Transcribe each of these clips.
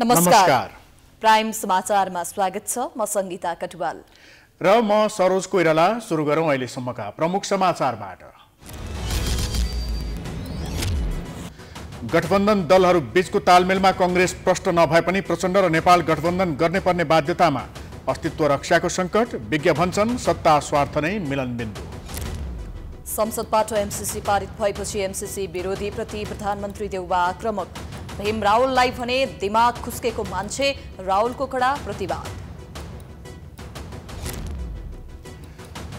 नमस्कार। प्राइम समाचारमा स्वागत छ। म सङ्गीता कटुवाल। र म सरोज कोइराला सुरु गरौँ अहिलेसम्मका प्रमुख समाचारबाट। गठबन्धन दलहरू बीचको तालमेलमा कङ्ग्रेस प्रष्ट नभए पनि प्रचण्ड र नेपाल गठबन्धन गर्ने पर्ने बाध्यतामा अस्तित्व रक्षाको सङ्कट विज्ञ भन्छन् सत्ता स्वार्थ नै मिलनबिन्दु संसदबाट एमसिसी पारित भएपछि एमसिसी विरोधीप्रति प्रधानमन्त्री देउबा आक्रमक भीम रावललाई भने दिमाग खुस्केको मान्छे रावलको कडा प्रतिवाद।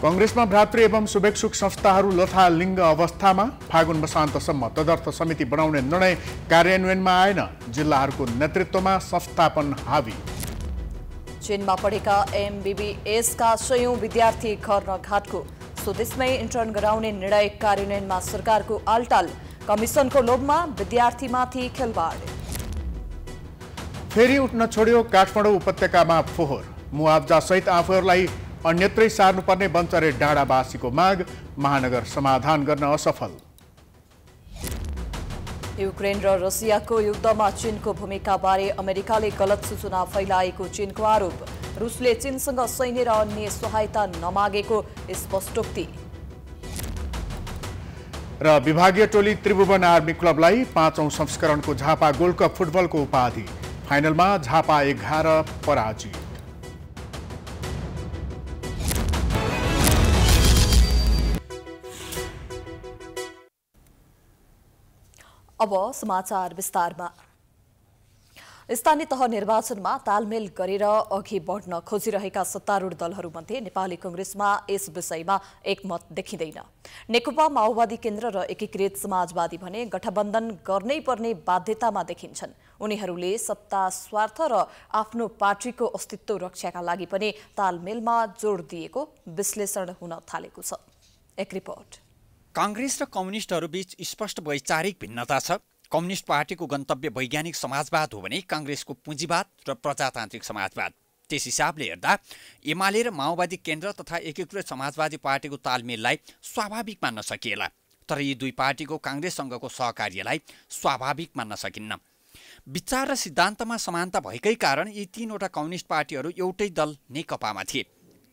कङ्ग्रेसमा भ्रातृ एवं शुभेच्छुक संस्थाहरू लथालिङ्ग अवस्थामा फागुन वसान्तसम्म तदर्थ समिति बनाउने निर्णय कार्यान्वयनमा आएन। जिल्लाहरूको नेतृत्वमा संस्थापन हावी। चीनमा पढेका एमबिबिएसका सयौं विद्यार्थी घर घाटको स्वदेशमै इन्टर्न गराउने निर्णय कार्यान्वयनमा सरकारको आलटाल। कमिसनको लोभमा विद्यार्थीमाथि खेलवाड फेरि उठ्न छोड्यो काठमाडौँ उपत्यकामा फोहोर मुआब्जासहित आफूहरूलाई अन्यत्रै सार्नुपर्ने बन्चरे डाँडावासीको माग महानगर समाधान गर्न असफल युक्रेन र रसियाको युद्धमा चीनको भूमिकाबारे अमेरिकाले गलत सूचना फैलाएको चीनको आरोप रुसले चीनसँग सैन्य र अन्य सहायता नमागेको स्पष्टोक्ति र विभागीय टोली त्रिभुवन आर्मी क्लबलाई पाँचौं संस्करणको झापा गोल्ड कप फुटबलको उपाधि। फाइनलमा झापा एघार पराजित। अब समाचार विस्तारमा। स्थानीय तह निर्वाचनमा तालमेल गरेर अघि बढ्न खोजिरहेका सत्तारूढ दलहरूमध्ये नेपाली कंग्रेसमा यस विषयमा एकमत देखिँदैन। नेकपा माओवादी केन्द्र र एकीकृत समाजवादी भने गठबन्धन गर्नै पर्ने बाध्यतामा देखिन्छन्। उनीहरूले सत्ता स्वार्थ र आफ्नो पार्टीको अस्तित्व रक्षाका लागि पनि तालमेलमा जोड दिएको विश्लेषण हुन थालेको छ। एक रिपोर्ट। काङ्ग्रेस र कम्युनिस्टहरूबीच स्पष्ट वैचारिक भिन्नता छ। कम्युनिस्ट पार्टीको गन्तव्य वैज्ञानिक समाजवाद हो भने काङ्ग्रेसको पुँजीवाद र प्रजातान्त्रिक समाजवाद। त्यस हिसाबले हेर्दा एमाले र माओवादी केन्द्र तथा एकीकृत समाजवादी पार्टीको तालमेललाई स्वाभाविक मान्न सकिएला तर यी दुई पार्टीको काङ्ग्रेससँगको सहकार्यलाई स्वाभाविक मान्न सकिन्न। विचार र सिद्धान्तमा समानता भएकै कारण यी तीनवटा कम्युनिस्ट पार्टीहरू एउटै दल नेकपामा थिए।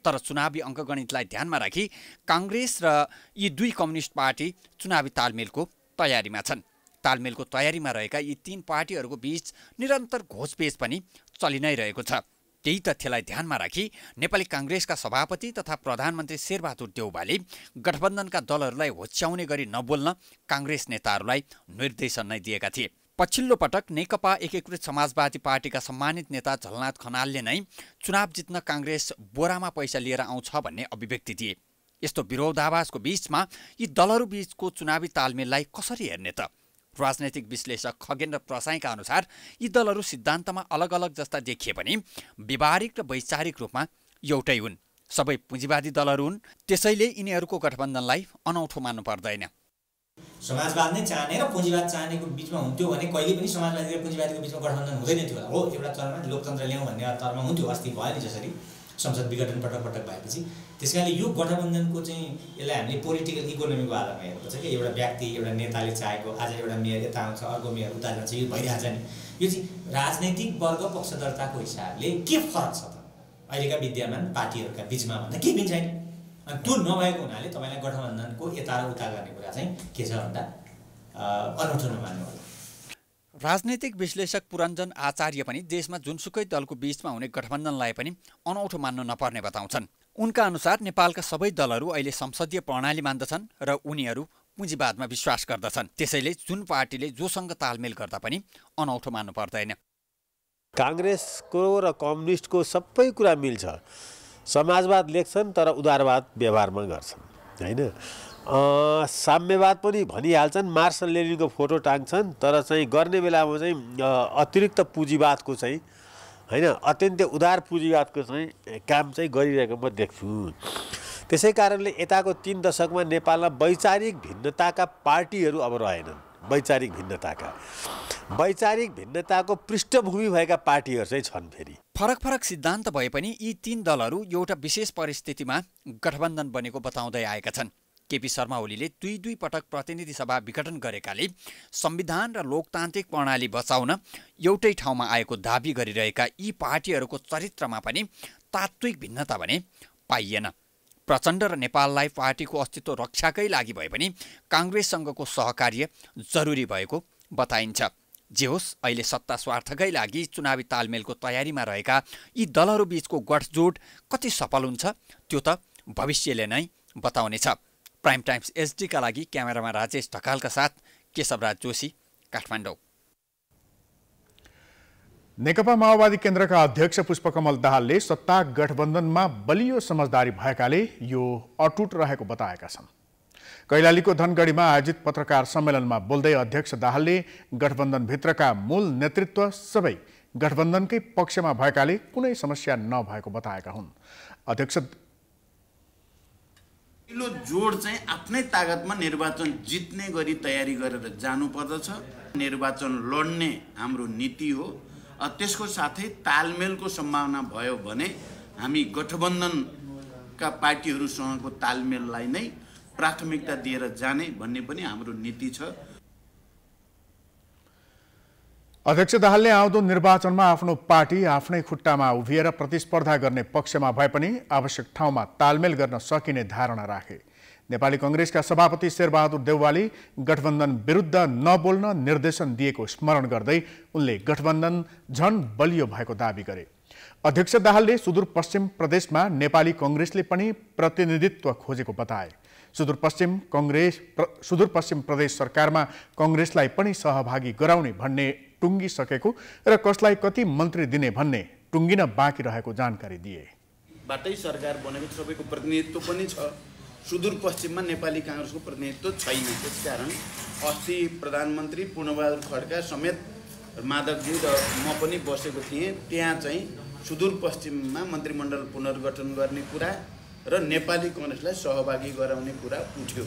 तर चुनावी अङ्कगणितलाई ध्यानमा राखी काङ्ग्रेस र यी दुई कम्युनिस्ट पार्टी चुनावी तालमेलको तयारीमा छन्। तालमेलको तयारीमा रहेका यी तीन पार्टीहरूको बीच निरन्तर घोचपेच पनि चलि नै रहेको छ। त्यही तथ्यलाई ध्यानमा राखी नेपाली काङ्ग्रेसका सभापति तथा प्रधानमन्त्री शेरबहादुर देउबाले गठबन्धनका दलहरूलाई होच्याउने गरी नबोल्न काङ्ग्रेस नेताहरूलाई निर्देशन नै दिएका थिए। पछिल्लो पटक नेकपा एकीकृत समाजवादी पार्टीका सम्मानित नेता झलनाथ खनालले नै चुनाव जित्न काङ्ग्रेस बोरामा पैसा लिएर आउँछ भन्ने अभिव्यक्ति दिए। यस्तो विरोधाभासको बीचमा यी दलहरू बीचको चुनावी तालमेललाई कसरी हेर्ने त? राजनैतिक विश्लेषक खगेन्द्र प्रसाईका अनुसार यी दलहरू सिद्धान्तमा अलग अलग जस्ता देखिए पनि व्यवहारिक र वैचारिक रूपमा एउटै हुन्। सबै पुँजीवादी दलहरू हुन् त्यसैले यिनीहरूको गठबन्धनलाई अनौठो मान्नु पर्दैन। समाजवाद नै चाहने र पुँजीवाद चाहनेको बिचमा हुन्थ्यो भने कहिले पनि समाजवादी र पुँजीवादीको बिचमा गठबन्धन हुँदैन थियो हो एउटा चरणमा लोकतन्त्र ल्याउँ भन्ने तर्मा हुन्थ्यो अस्ति भयो नि जसरी। संसद विघटन पटक पटक भएपछि। त्यस कारणले यो गठबन्धनको चाहिँ यसलाई हामीले पोलिटिकल इकोनोमीको आधारमा हेर्नुपर्छ कि एउटा व्यक्ति एउटा नेताले चाहेको आज एउटा मेयर यता आउँछ अर्को मेयर उता जान्छ यो भइरहेछ नि। यो चाहिँ राजनैतिक वर्ग पक्षधरताको हिसाबले के फरक छ त? अहिलेका विद्यमान पार्टीहरूका बिचमा भन्दा केही पनि छैन। अनि त्यो नभएको हुनाले तपाईँलाई गठबन्धनको यता र उता गर्ने कुरा चाहिँ के छ भन्दा अनौठो नमान्नु होला। राजनैतिक विश्लेषक पुरञ्जन आचार्य पनि देशमा जुनसुकै दलको बीचमा हुने गठबन्धनलाई पनि अनौठो मान्नु नपर्ने बताउँछन्। उनका अनुसार नेपालका सबै दलहरू अहिले संसदीय प्रणाली मान्दछन् र उनीहरू पुँजीवादमा विश्वास गर्दछन्। त्यसैले जुन पार्टीले जोसँग तालमेल गर्दा पनि अनौठो मान्नु पर्दैन। काङ्ग्रेसको र कम्युनिस्टको सबै कुरा मिल्छ। समाजवाद लेख्छन् तर उदारवाद व्यवहारमा गर्छन्। होइन? साम्यवाद पनि भनिहाल्छन्। मार्सल लेनिनको फोटो टाङ्छन् तर चाहिँ गर्ने बेलामा चाहिँ अतिरिक्त पुँजीवादको चाहिँ होइन अत्यन्तै उदार पुँजीवादको चाहिँ काम चाहिँ गरिरहेको म देख्छु। त्यसै कारणले यताको तिन दशकमा नेपालमा वैचारिक भिन्नताका पार्टीहरू अब रहेनन्। वैचारिक भिन्नताका। वैचारिक भिन्नताको पृष्ठभूमि भएका पार्टीहरू चाहिँ छन् फेरि। फरक फरक सिद्धान्त भए पनि यी तीन दलहरू एउटा विशेष परिस्थितिमा गठबन्धन बनेको बताउँदै आएका छन्। केपी शर्मा ओलीले दुई दुई पटक प्रतिनिधि सभा विघटन गरेकाले संविधान र लोकतान्त्रिक प्रणाली बचाउन एउटै ठाउँमा आएको दावी गरिरहेका यी पार्टीहरूको चरित्रमा पनि तात्विक भिन्नता भने पाइएन। प्रचण्ड र नेपाललाई पार्टीको अस्तित्व रक्षाकै लागि भए पनि काङ्ग्रेससँगको सहकार्य जरुरी भएको बताइन्छ। जे होस् अहिले सत्ता स्वार्थकै लागि चुनावी तालमेलको तयारीमा रहेका यी दलहरू बीचको गठजोड कति सफल हुन्छ त्यो त भविष्यले नै बताउनेछ। प्राइम टाइम्स एचडीका लागि क्यामेरामा राजेश ढकालका साथ केशवराज जोशी काठमाडौँ। नेकपा माओवादी केन्द्रका अध्यक्ष पुष्पकमल दाहालले सत्ता गठबन्धनमा बलियो समझदारी भएकाले यो अटुट रहेको बताएका छन्। कैलालीको धनगढीमा आयोजित पत्रकार सम्मेलनमा बोल्दै अध्यक्ष दाहालले गठबन्धनभित्रका मूल नेतृत्व सबै गठबन्धनकै पक्षमा भएकाले कुनै समस्या नभएको बताएका हुन्। अध्यक्ष पहिलो जोड चाहिँ आफ्नै तागतमा निर्वाचन जित्ने गरी तयारी गरेर जानुपर्दछ। निर्वाचन लड्ने हाम्रो नीति हो। त्यसको साथै तालमेलको सम्भावना भयो भने हामी गठबन्धनका पार्टीहरूसँगको तालमेललाई नै प्राथमिकता दिएर जाने भन्ने पनि हाम्रो नीति छ। अध्यक्ष दाहालले आउँदो निर्वाचनमा आफ्नो पार्टी आफ्नै खुट्टामा उभिएर प्रतिस्पर्धा गर्ने पक्षमा भए पनि आवश्यक ठाउँमा तालमेल गर्न सकिने धारणा राखे। नेपाली कङ्ग्रेसका सभापति शेरबहादुर देउवाली गठबन्धन विरुद्ध नबोल्न निर्देशन दिएको स्मरण गर्दै उनले गठबन्धन झन बलियो भएको दावी गरे। अध्यक्ष दाहालले सुदूरपश्चिम प्रदेशमा नेपाली कङ्ग्रेसले पनि प्रतिनिधित्व खोजेको बताए। सुदूरपश्चिम कङ्ग्रेस सुदूरपश्चिम प्रदेश सरकारमा कङ्ग्रेसलाई पनि सहभागी गराउने भन्ने टुङ्गिसकेको र कसलाई कति मन्त्री दिने भन्ने टुङ्गिन बाँकी रहेको जानकारी दिए। बाटै सरकार बनेको सबैको प्रतिनिधित्व पनि छ। सुदूरपश्चिममा नेपाली काङ्ग्रेसको प्रतिनिधित्व छैन। त्यसकारण अस्ति प्रधानमन्त्री पूर्णबहादुर खड्का समेत माधवजी र म पनि बसेको थिएँ। त्यहाँ चाहिँ सुदूरपश्चिममा मन्त्रीमण्डल पुनर्गठन गर्ने कुरा र नेपाली कङ्ग्रेसलाई सहभागी गराउने कुरा उठ्यो।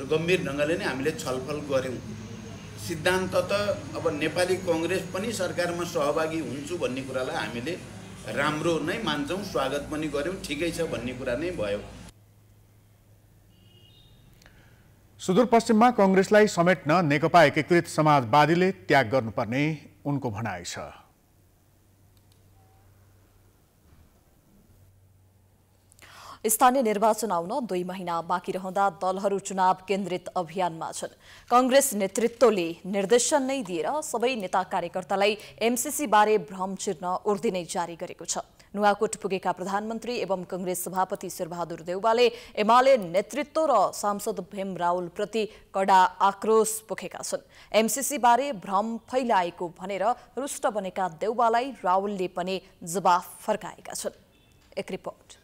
र गम्भीर ढङ्गले नै हामीले छलफल गऱ्यौँ। सिद्धान्त त अब नेपाली कङ्ग्रेस पनि सरकारमा सहभागी हुन्छु भन्ने कुरालाई हामीले राम्रो नै मान्छौँ स्वागत पनि गऱ्यौँ ठिकै छ भन्ने कुरा नै भयो। सुदूरपश्चिममा कङ्ग्रेसलाई समेट्न नेकपा एकीकृत समाजवादीले त्याग गर्नुपर्ने उनको भनाइ छ। स्थानीय निर्वाचन आउन दुई महिना बाँकी रहँदा दलहरू चुनाव केन्द्रित अभियानमा छन्। कंग्रेस नेतृत्वले निर्देशन नै दिएर सबै नेता कार्यकर्तालाई एमसीसी बारे भ्रम चिर्न उर्दी नै जारी गरेको छ। नुवाकोट पुगेका प्रधानमन्त्री एवं कंग्रेस सभापति शेरबहादुर देउवाले एमाले नेतृत्व र सांसद भीम रावलप्रति कडा आक्रोश पोखेका छन्। एमसीसी बारे भ्रम फैलाएको भनेर रुष्ट बनेका देउवालाई रावलले पनि जवाफ फर्काएका छन्। एक रिपोर्ट।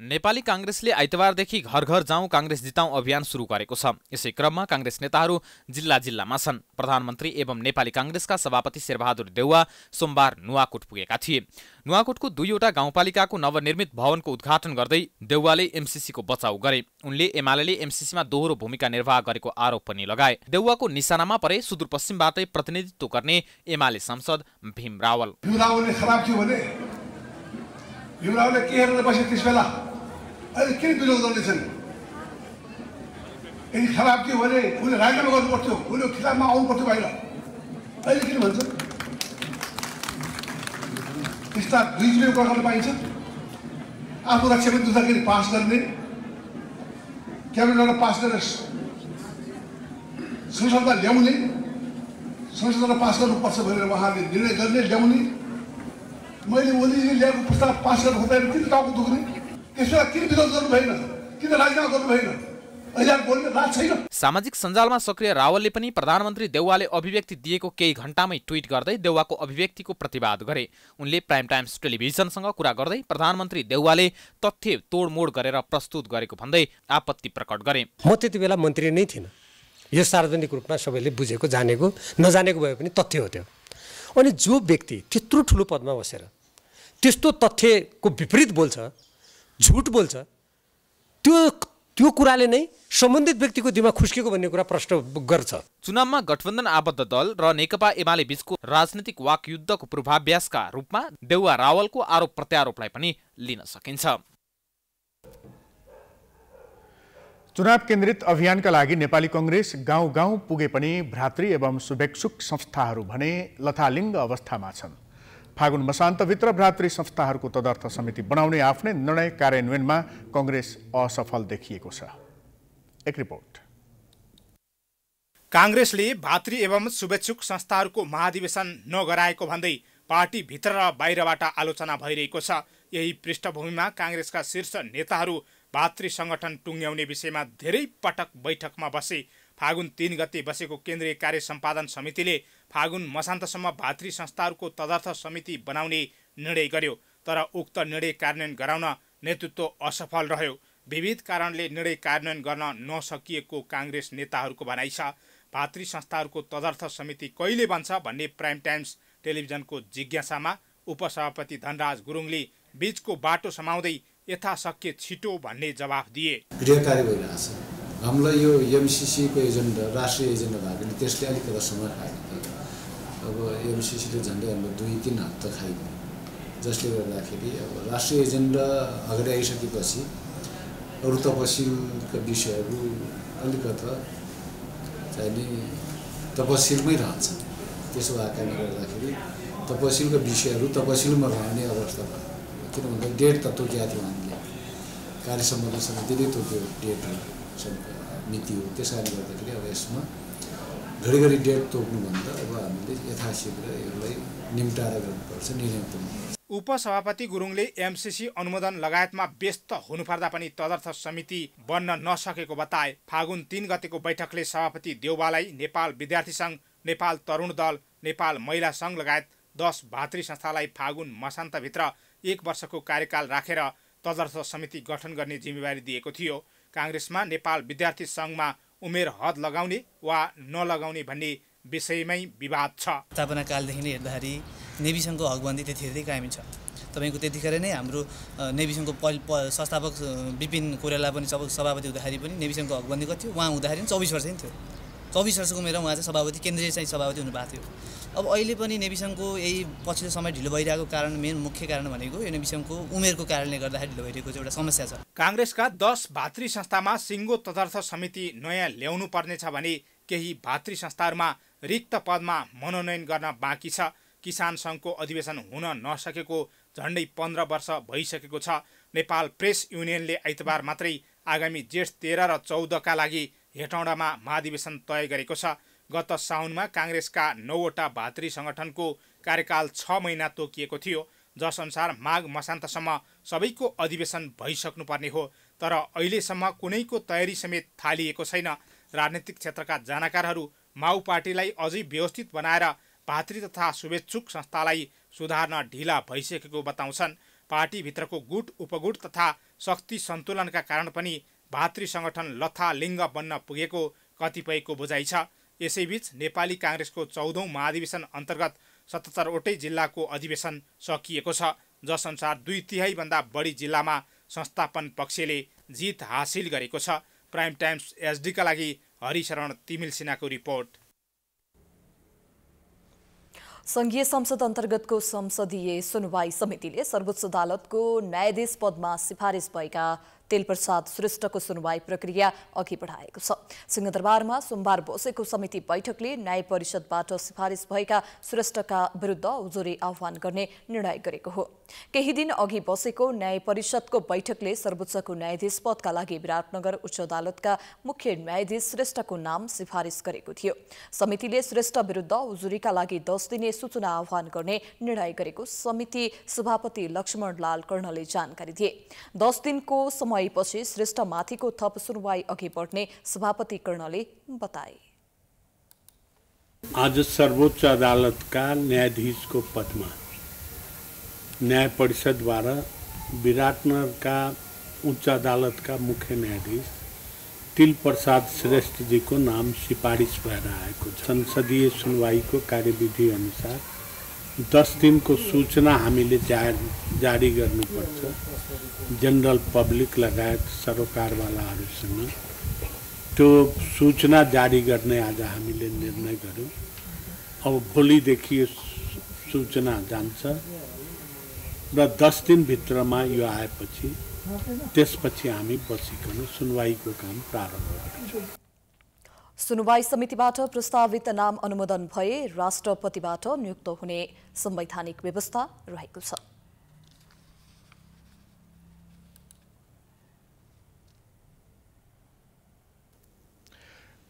नेपाली काङ्ग्रेसले आइतबारदेखि घर घर जाउँ काङ्ग्रेस जिताउँ अभियान सुरु गरेको छ। यसै क्रममा काङ्ग्रेस नेताहरू जिल्ला जिल्लामा छन्। प्रधानमन्त्री एवं नेपाली काङ्ग्रेसका सभापति शेरबहादुर देउवा सोमबार नुवाकोट पुगेका थिए। नुवाकोटको दुईवटा गाउँपालिकाको नवनिर्मित भवनको उद्घाटन गर्दै देउवाले एमसिसीको बचाउ गरे। उनले एमाले एमसिसीमा दोहोरो भूमिका निर्वाह गरेको आरोप पनि लगाए। देउवाको निशानामा परे सुदूरपश्चिमबाटै प्रतिनिधित्व गर्ने एमाले सांसद भीम रावल। भीमरावले के हेरेर बसे त्यस बेला अहिले किन विरोध गर्दैछन् यदि खराब थियो भने उसले राजीनामा गर्नु पर्थ्यो उसले खिलाफमा आउनु पर्थ्यो बाहिर अहिले किन भन्छ त्यस्ता दुई कुरा गर्न पाइन्छ आफू रक्षामन्त्री हुँदाखेरि पास गर्ने क्याबिनेटबाट पास गरेर संसदमा ल्याउने संसदमा पास गर्नुपर्छ भनेर उहाँले निर्णय गर्ने ल्याउने मैले ओलीजीले ल्याएको प्रस्ताव पास गर्नु खोज्दाखेरि किन टाउको दुख्ने किन विरोध गर्नु भएन? किन राजीनामा गर्नु भएन? सामाजिक सञ्जालमा सक्रिय रावलले पनि प्रधानमन्त्री देउवाले अभिव्यक्ति दिएको केही घण्टामै ट्विट गर्दै देउवाको अभिव्यक्तिको प्रतिवाद गरे। उनले प्राइम टाइम्स टेलिभिजनसँग कुरा गर्दै प्रधानमन्त्री देउवाले तथ्य तोडमोड गरेर प्रस्तुत गरेको भन्दै आपत्ति प्रकट गरे। म त्यति बेला मन्त्री नै थिइनँ। यो सार्वजनिक रूपमा सबैले बुझेको जानेको नजानेको भए पनि तथ्य हो त्यो। अनि जो व्यक्ति त्यत्रो ठुलो पदमा बसेर त्यस्तो तथ्यको विपरीत बोल्छ झुट बोल्छ। त्यो त्यो कुराले नै सम्बन्धित व्यक्तिको दिमाग खुस्केको भन्ने कुरा प्रश्न गर्छ। चुनावमा गठबन्धन आबद्ध दल र नेकपा एमाले बीचको राजनीतिक वाकयुद्धको पूर्वाभ्यासका रूपमा देउवा रावलको आरोप प्रत्यारोपलाई पनि लिन सकिन्छ। चुनाव केन्द्रित अभियानका लागि नेपाली कङ्ग्रेस गाउँ गाउँ पुगे पनि भ्रातृ एवं शुभेच्छुक संस्थाहरू भने लथालिङ्ग अवस्थामा छन्। फागुन मसान्तभित्र भ्रातृ संस्थाहरूको तदर्थ समिति बनाउने आफ्नै निर्णय कार्यान्वयनमा कङ्ग्रेस असफल देखिएको छ। एक रिपोर्ट। काङ्ग्रेसले भातृ एवं शुभेच्छुक संस्थाहरूको महाधिवेशन नगराएको भन्दै पार्टीभित्र र बाहिरबाट आलोचना भइरहेको छ। यही पृष्ठभूमिमा काङ्ग्रेसका शीर्ष नेताहरू भातृ सङ्गठन टुङ्ग्याउने विषयमा धेरै पटक बैठकमा बसे। फागुन तिन गते बसेको केन्द्रीय कार्य सम्पादन समितिले फागुन मसान्तसम्म भातृ संस्थाहरूको तदर्थ समिति बनाउने निर्णय गर्यो तर उक्त निर्णय कार्यान्वयन गराउन नेतृत्व असफल रह्यो। विविध कारणले निर्णय कार्यान्वयन गर्न नसकिएको काङ्ग्रेस नेताहरूको भनाइ छ भातृ संस्थाहरूको तदर्थ समिति कहिले बन्छ भन्ने प्राइम टाइम्स टेलिभिजनको जिज्ञासामा उपसभापति धनराज गुरुङले बीचको बाटो समाउँदै यथाशक्य छिटो भन्ने जवाफ दिए। हामीलाई यो एमसिसीको एजेन्डा राष्ट्रिय एजेन्डा भएको भने त्यसले अलिकति समय खायो अब एमसिसीले झन्डै हाम्रो दुई तिन हप्ता खाइदियो जसले गर्दाखेरि अब राष्ट्रिय एजेन्डा अगाडि आइसकेपछि अरू तपसिलका विषयहरू अलिकता चाहिने तपसिलमै रहन्छ। त्यसो भएकाले गर्दाखेरि तपसिलका विषयहरू तपसिलमा रहने अवस्था भयो। किन भन्दा डेट त तोकिएको थियो हामीले। कार्य सम्बन्ध समितिले तोक्यो डेटहरू। मिति हो त्यस कारणले गर्दाखेरि अब यसमा घरिघरि डेट तोक्नुभन्दा अब हामीले यथाशीघ्र यसलाई निम्टाएर गर्नुपर्छ निर्णय पुग्नुपर्छ उपसभापति गुरुङले एमसिसी अनुमोदन लगायतमा व्यस्त हुनुपर्दा पनि तदर्थ समिति बन्न नसकेको बताए फागुन तिन गतेको बैठकले सभापति देउबालाई नेपाल विद्यार्थी सङ्घ नेपाल तरुण दल नेपाल महिला सङ्घ लगायत दस भातृ संस्थालाई फागुन मसान्तभित्र एक वर्षको कार्यकाल राखेर तदर्थ समिति गठन गर्ने जिम्मेवारी दिएको थियो काङ्ग्रेसमा नेपाल विद्यार्थी सङ्घमा उमेर हद लगाउने वा नलगाउने भन्ने विषयमै विवाद छ। स्थापना कालदेखि नै हेर्दाखेरि नेभी सङ्घको हकबन्दी त्यतिखेरै कायमी छ। तपाईँको त्यतिखेर नै हाम्रो नेभी सङ्घको पहि संस्थापक विपिन कोइराला पनि सभापति हुँदाखेरि पनि नेभी सङ्घको हकबन्दी कति थियो उहाँ हुँदाखेरि चौबिस वर्ष नै थियो। चौबिस वर्षको उमेरमा उहाँ चाहिँ सभापति केन्द्रीय चाहिँ सभापति हुनुभएको थियो। अब अहिले पनि नेविसङको यही पछिल्लो समय ढिलो भइरहेको कारण मेन मुख्य कारण भनेको यो नेविसङको उमेरको कारणले गर्दाखेरि ढिलो भइरहेको चाहिँ एउटा समस्या छ। काङ्ग्रेसका दस भातृ संस्थामा सिङ्गो तदर्थ समिति नयाँ ल्याउनु पर्नेछ भने केही भातृ संस्थाहरूमा रिक्त पदमा मनोनयन गर्न बाँकी छ। किसान सङ्घको अधिवेशन हुन नसकेको झन्डै पन्ध्र वर्ष भइसकेको छ। नेपाल प्रेस युनियनले आइतबार मात्रै आगामी जेठ तेह्र र चौधका लागि हेटौँडामा महाधिवेशन तय गरेको छ। गत साउनमा काङ्ग्रेसका नौवटा भातृ सङ्गठनको कार्यकाल छ महिना तोकिएको थियो। जसअनुसार माघ मसान्तसम्म सबैको अधिवेशन भइसक्नुपर्ने हो तर अहिलेसम्म कुनैको तयारी समेत थालिएको छैन। राजनीतिक क्षेत्रका जानकारहरू माओ पार्टीलाई अझै व्यवस्थित बनाएर भातृ तथा शुभेच्छुक संस्थालाई सुधार्न ढिला भइसकेको बताउँछन्। पार्टीभित्रको गुट उपगुट तथा शक्ति सन्तुलनका कारण पनि भातृ सङ्गठन लथालिङ्ग बन्न पुगेको कतिपयको बुझाइ छ। यसैबीच नेपाली काङ्ग्रेसको चौधौँ महाधिवेशन अन्तर्गत सतहत्तरवटै जिल्लाको अधिवेशन सकिएको छ जसअनुसार दुई तिहाईभन्दा बढी जिल्लामा संस्थापन पक्षले जित हासिल गरेको छ। प्राइम टाइम्स एसडीका लागि हरिशरण तिमिल सिन्हाको रिपोर्ट। संघीय संसद अन्तर्गतको संसदीय सुनवाई समितिले सर्वोच्च अदालतको न्यायाधीश पदमा सिफारिस भएका तेलप्रसाद श्रेष्ठको सुनवाई प्रक्रिया अघि बढाएको छ सिंहदरबारमा सोमबार बसेको समिति बैठकले न्याय परिषदबाट सिफारिस भएका श्रेष्ठका विरुद्ध उजुरी आह्वान गर्ने निर्णय गरेको हो केही दिन अघि बसेको न्याय परिषदको बैठकले सर्वोच्चको न्यायाधीश पदका लागि विराटनगर उच्च अदालतका मुख्य न्यायाधीश श्रेष्ठको नाम सिफारिस गरेको थियो समितिले श्रेष्ठ विरुद्ध उजुरीका लागि दस दिने सूचना आह्वान गर्ने निर्णय गरेको समिति सभापति लक्ष्मण लाल कर्णले जानकारी दिए दस दिनको समयपछि श्रेष्ठमाथिको थप सुनवाई अघि बढ्ने सभापति कर्णले बताए। आज सर्वोच्च अदालतका न्यायाधीशको पदमा न्याय परिषदद्वारा विराटनगरका उच्च अदालतका मुख्य न्यायाधीश तिल प्रसाद श्रेष्ठजीको नाम सिफारिस भएर आएको संसदीय सुनवाईको कार्यविधि अनुसार दस दिनको सूचना हामीले जारी जारी गर्नुपर्छ। जनरल पब्लिक लगायत सरोकारवालाहरूसँग। त्यो सूचना जारी गर्ने आज हामीले निर्णय गऱ्यौँ। अब भोलिदेखि सूचना जान्छ र दस दिनभित्रमा यो आएपछि त्यसपछि हामी बसिकन सुनवाईको काम प्रारम्भ गर्छौँ। सुनवाई समितिबाट प्रस्तावित नाम अनुमोदन भए राष्ट्रपतिबाट नियुक्त हुने संवैधानिक व्यवस्था रहेको छ।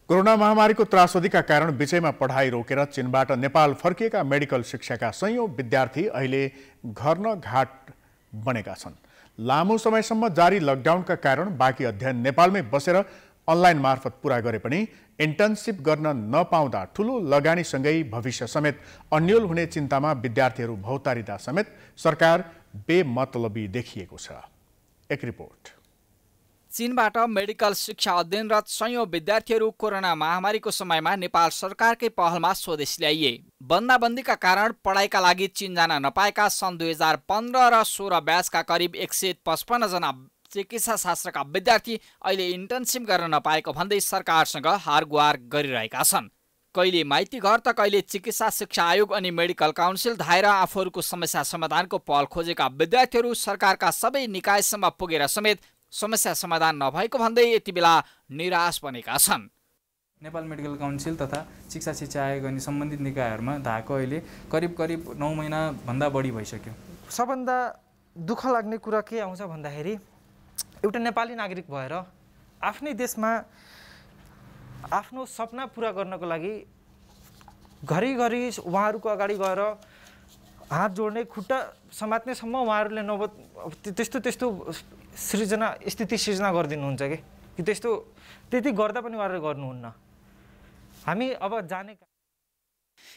कोरोना महामारीको त्रासदीका कारण विषयमा पढाइ रोकेर चीनबाट नेपाल फर्किएका मेडिकल शिक्षाका सयौँ विद्यार्थी अहिले घर घाट बनेका छन्। लामो समयसम्म जारी लकडाउनका कारण बाँकी अध्ययन नेपालमै बसेर अनलाइन मार्फत पुरा गरे पनि इन्टर्नसिप गर्न नपाउँदा ठुलो लगानीसँगै भविष्य समेत अन्यल हुने चिन्तामा विद्यार्थीहरू भौतारिँदा समेत सरकार बेमतलबी देखिएको छ। एक रिपोर्ट। चीनबाट मेडिकल शिक्षा अध्ययनरत सयौं विद्यार्थीहरू कोरोना महामारीको समयमा नेपाल सरकारकै पहलमा स्वदेश ल्याइए। बन्दाबन्दीका कारण पढाइका लागि चीन जान नपाएका सन् दुई हजार पन्ध्र र सोह्र ब्याचका करिब एक सय पचपन्नजना चिकित्सा शास्त्रका विद्यार्थी अहिले इन्टर्नसिप गर्न नपाएको भन्दै सरकारसँग हारगुहार गरिरहेका छन्। कहिले माइती घर त कहिले चिकित्सा शिक्षा आयोग अनि मेडिकल काउन्सिल धाएर आफूहरूको समस्या समाधानको पहल खोजेका विद्यार्थीहरू सरकारका सबै निकायसम्म पुगेर समेत समस्या समाधान नभएको भन्दै यति बेला निराश बनेका छन्। नेपाल मेडिकल काउन्सिल तथा शिक्षा शिक्षा आयोग अनि सम्बन्धित निकायहरूमा धाएको अहिले करिब करिब नौ महिनाभन्दा बढी भइसक्यो। सबभन्दा दुःख लाग्ने कुरा के आउँछ भन्दाखेरि एउटा नेपाली नागरिक भएर आफ्नै देशमा आफ्नो सपना पुरा गर्नको लागि घरिघरि उहाँहरूको अगाडि गएर हात जोड्ने खुट्टा समात्नेसम्म उहाँहरूले नब त्यस्तो त्यस्तो सृजना स्थिति सृजना गरिदिनुहुन्छ कि? त्यस्तो त्यति गर्दा पनि उहाँहरूले गर्नुहुन्न? हामी अब जाने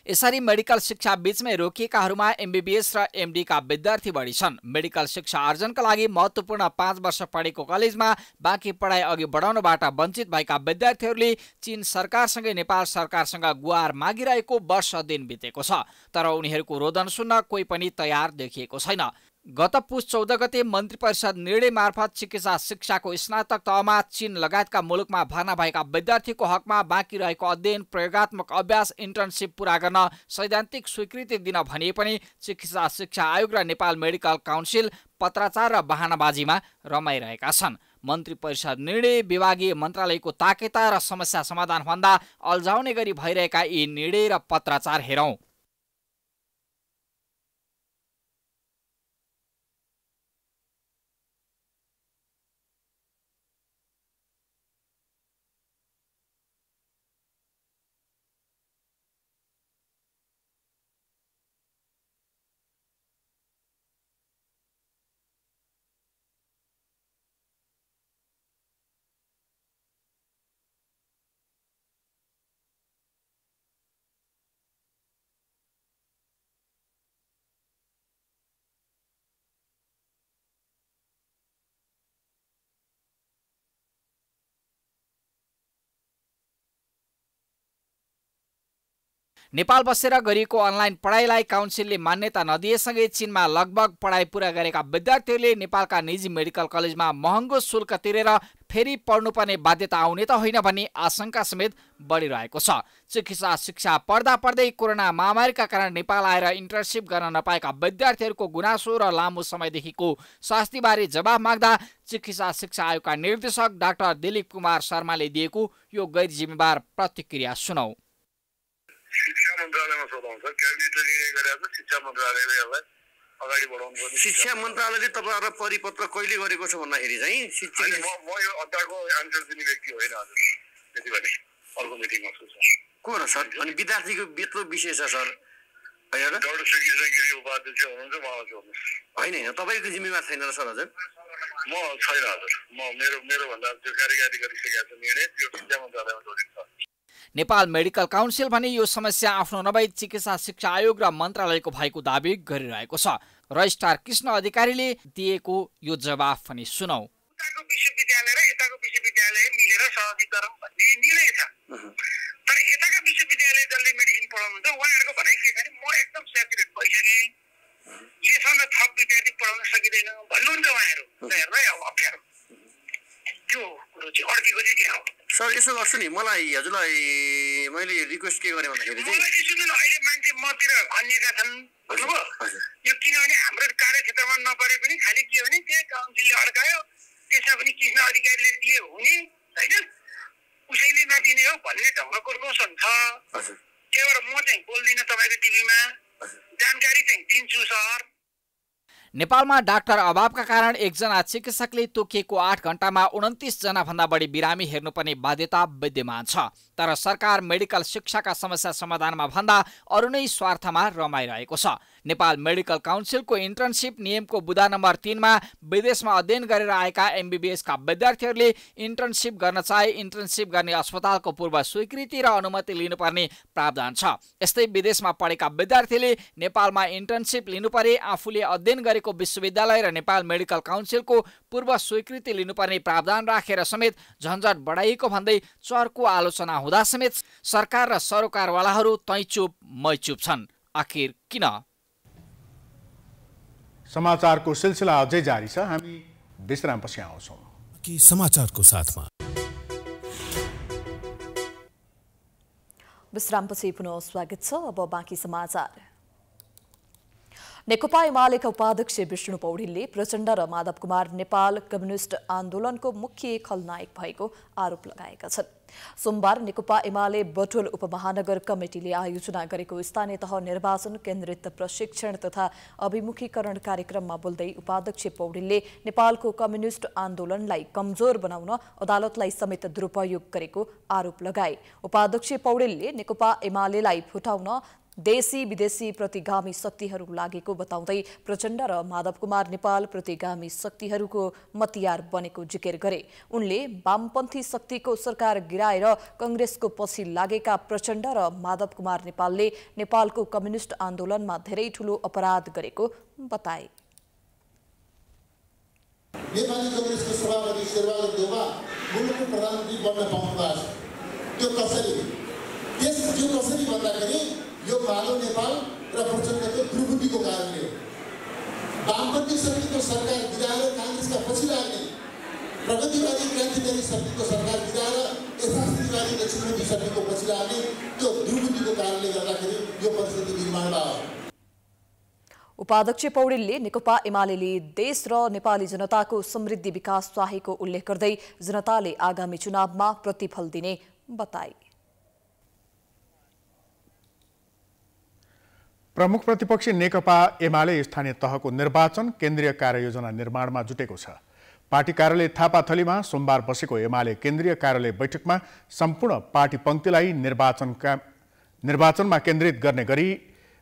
यसरी मेडिकल शिक्षा बीचमै रोकिएकाहरूमा एमबिबिएस र एमडीका विद्यार्थी बढी छन् मेडिकल शिक्षा आर्जनका लागि महत्त्वपूर्ण पाँच वर्ष पढेको कलेजमा बाँकी पढाइ अघि बढाउनबाट वञ्चित भएका विद्यार्थीहरूले चीन सरकारसँगै नेपाल सरकारसँग गुहार मागिरहेको वर्ष दिन बितेको छ तर उनीहरूको रोदन सुन्न कोही पनि तयार देखिएको छैन। गत पुस चौध गते मन्त्री परिषद निर्णय मार्फत चिकित्सा शिक्षाको स्नातक तहमा चीन लगायतका मुलुकमा भर्ना भएका विद्यार्थीको हकमा बाँकी रहेको अध्ययन प्रयोगत्मक अभ्यास इन्टर्नसिप पूरा गर्न सैद्धान्तिक स्वीकृति दिन भनिए पनि चिकित्सा शिक्षा आयोग र नेपाल मेडिकल काउन्सिल पत्राचार र बहानाबाजीमा रमाइरहेका छन्। मन्त्री परिषद निर्णय विभागीय मन्त्रालयको ताकेता र समस्या समाधानभन्दा अल्झाउने गरी भइरहेका यी निर्णय र पत्राचार हेरौँ। नेपाल बसेर गरिएको अनलाइन पढाइलाई काउन्सिलले मान्यता नदिएसँगै चीनमा लगभग पढाइ पुरा गरेका विद्यार्थीहरूले नेपालका निजी मेडिकल कलेजमा महँगो शुल्क तिरेर फेरि पढ्नुपर्ने बाध्यता आउने त होइन भन्ने आशंका समेत बढिरहेको छ। चिकित्सा शिक्षा पढ्दा पढ्दै कोरोना महामारीका कारण नेपाल आएर इन्टर्नसिप गर्न नपाएका विद्यार्थीहरूको गुनासो र लामो समयदेखिको शास्तिबारे जवाब माग्दा चिकित्सा शिक्षा आयोगका निर्देशक डाक्टर दिलीप कुमार शर्माले दिएको यो गैर जिम्मेवार प्रतिक्रिया सुनौ। शिक्षा मन्त्रालयमा सोधाउँछ। क्याबिनेटले निर्णय गरेको छ शिक्षा मन्त्रालयले यसलाई अगाडि बढाउनु पर्ने शिक्षा मन्त्रालयले तपाईँहरूलाई परिपत्र कहिले गरेको छ भन्दाखेरि चाहिँ होइन, म यो अड्डाको एन्सर दिने व्यक्ति होइन हजुर त्यति भने अर्को मिटिङमा छु सर। को र सर? अनि विद्यार्थीको यत्रो विषय छ सर। होइन? र डाक्टर श्रीकृष्ण गिरी उपाध्यक्ष हुनुहुन्छ उहाँलाई सोध्नुहोस् होइन होइन। तपाईँको जिम्मेवार छैन र सर हजुर? म छैन हजुर। म मेरो मेरो भन्दा त्यो कार्यकारी गरिसकेको छ निर्णय त्यो शिक्षा मन्त्रालयमा जोडिन्छ। नेपाल मेडिकल काउन्सिल भने यो समस्या आफ्नो नभई चिकित्सा शिक्षा आयोग र मन्त्रालयको भएको दावी गरिरहेको छ। रजिस्ट्रार कृष्ण अधिकारीले दिएको यो जवाफ पनि सुनौ। उताको विश्वविद्यालय र यताको विश्वविद्यालय मिलेर भन्ने निर्णय छ। तर यताका विश्वविद्यालय जसले मेडिसिन पढाउनुहुन्छ उहाँहरूको भनाइ के छ भने म एकदम सेचुरेट भइसकेँ। यसभन्दा थप विद्यार्थी पढाउन सकिँदैन भन्नुहुन्छ उहाँहरू। हेर्नु है अब अप्ठ्यारो। त्यो कुरो चाहिँ अड्केको चाहिँ त्यहाँ हो। सर यसो गर्छु नि मलाई हजुरलाई मैले रिक्वेस्ट के गरेँ भन्दाखेरि चाहिँ मलाई चाहिँ सुन्नु न अहिले मान्छे मतिर खनिएका छन् बुझ्नुभयो? यो किनभने हाम्रो कार्यक्षेत्रमा नपरे पनि खालि के भने त्यही काउन्सिलले अड्कायो पैसा पनि कृष्ण अधिकारीले दिए हुने होइन? उसैले नदिने हो भन्ने ढङ्गको रोशन छ। त्यही भएर म चाहिँ बोल्दिनँ तपाईँको टिभीमा। जानकारी चाहिँ दिन्छु सर। नेपालमा डाक्टर अभावका कारण एकजना चिकित्सकले तोकिएको आठ घण्टामा उन्तिसजना भन्दा बढी बिरामी हेर्नुपर्ने बाध्यता विद्यमान छ। तर सरकार मेडिकल शिक्षाका समस्या समाधानमा भन्दा अरू नै स्वार्थमा रमाइरहेको छ। नेपाल मेडिकल काउन्सिलको इन्टर्नसिप नियमको बुदा नम्बर तिनमा विदेशमा अध्ययन गरेर आएका एमबिबिएसका विद्यार्थीहरूले इन्टर्नसिप गर्न चाहे इन्टर्नसिप गर्ने अस्पतालको पूर्व स्वीकृति र अनुमति लिनुपर्ने प्रावधान छ। यस्तै विदेशमा पढेका विद्यार्थीले नेपालमा इन्टर्नसिप लिनुपर्ने आफूले अध्ययन गरेको विश्वविद्यालय र नेपाल मेडिकल काउन्सिलको पूर्व स्वीकृति लिनुपर्ने प्रावधान राखेर समेत झन्झट बढाइएको भन्दै चर्को आलोचना हुँदा समेत सरकार र सरोकारवालाहरू तैचुप मैचुप छन्। आखिर किन? समाचारको सिलसिला अझै जारी छ। हामी विश्रामपछि आउँछौँ। कि समाचारको साथमा। विश्रामपछि पुनः स्वागत छ। अब बाँकी समाचार। नेकपा एमालेका उपाध्यक्ष विष्णु पौडेलले प्रचण्ड र माधव कुमार नेपाल कम्युनिष्ट आन्दोलनको मुख्य खलनायक भएको आरोप लगाएका छन्। सोमबार नेकपा एमाले बटोल उपमहानगर कमिटीले आयोजना गरेको स्थानीय तह निर्वाचन केन्द्रित प्रशिक्षण तथा अभिमुखीकरण कार्यक्रममा बोल्दै उपाध्यक्ष पौडेलले नेपालको कम्युनिष्ट आन्दोलनलाई कमजोर बनाउन अदालतलाई समेत दुरुपयोग गरेको आरोप लगाए। उपाध्यक्ष पौडेलले नेकपा एमालेलाई फुटाउन देशी विदेशी प्रतिगामी शक्तिहरू लागेको बताउँदै प्रचण्ड र माधव कुमार नेपाल प्रतिगामी शक्तिहरूको मतियार बनेको जिकिर गरे। उनले वामपन्थी शक्तिको सरकार गिराएर कङ्ग्रेसको पछि लागेका प्रचण्ड र माधव कुमार नेपालले नेपालको कम्युनिष्ट आन्दोलनमा धेरै ठूलो अपराध गरेको बताए। त्यो कसरी भन्दाखेरि यो माधव नेपाल र प्रचण्डको दुर्बुद्धिको कारणले हो वामपन्थी शक्तिको सरकार गिराएर काङ्ग्रेसका पछि लाग्ने प्रगतिवादी क्रान्तिकारी शक्तिको सरकार गिराएर यथास्थितिवादी दक्षिणपन्थी शक्तिको पछि लाग्ने त्यो दुर्बुद्धिको कारणले गर्दाखेरि यो परिस्थिति निर्माण भयो। उपाध्यक्ष पौडेलले नेकपा एमाले देश र नेपाली जनताको समृद्धि विकास चाहेको उल्लेख गर्दै जनताले आगामी चुनावमा प्रतिफल दिने बताए। प्रमुख प्रतिपक्षी नेकपा एमाले स्थानीय तहको निर्वाचन केन्द्रीय कार्ययोजना निर्माणमा जुटेको छ। पार्टी कार्यालय थापाथलीमा सोमबार बसेको एमाले केन्द्रीय कार्यालय बैठकमा सम्पूर्ण पार्टी पङ्क्तिलाई निर्वाचनका निर्वाचनमा केन्द्रित गर्ने गरी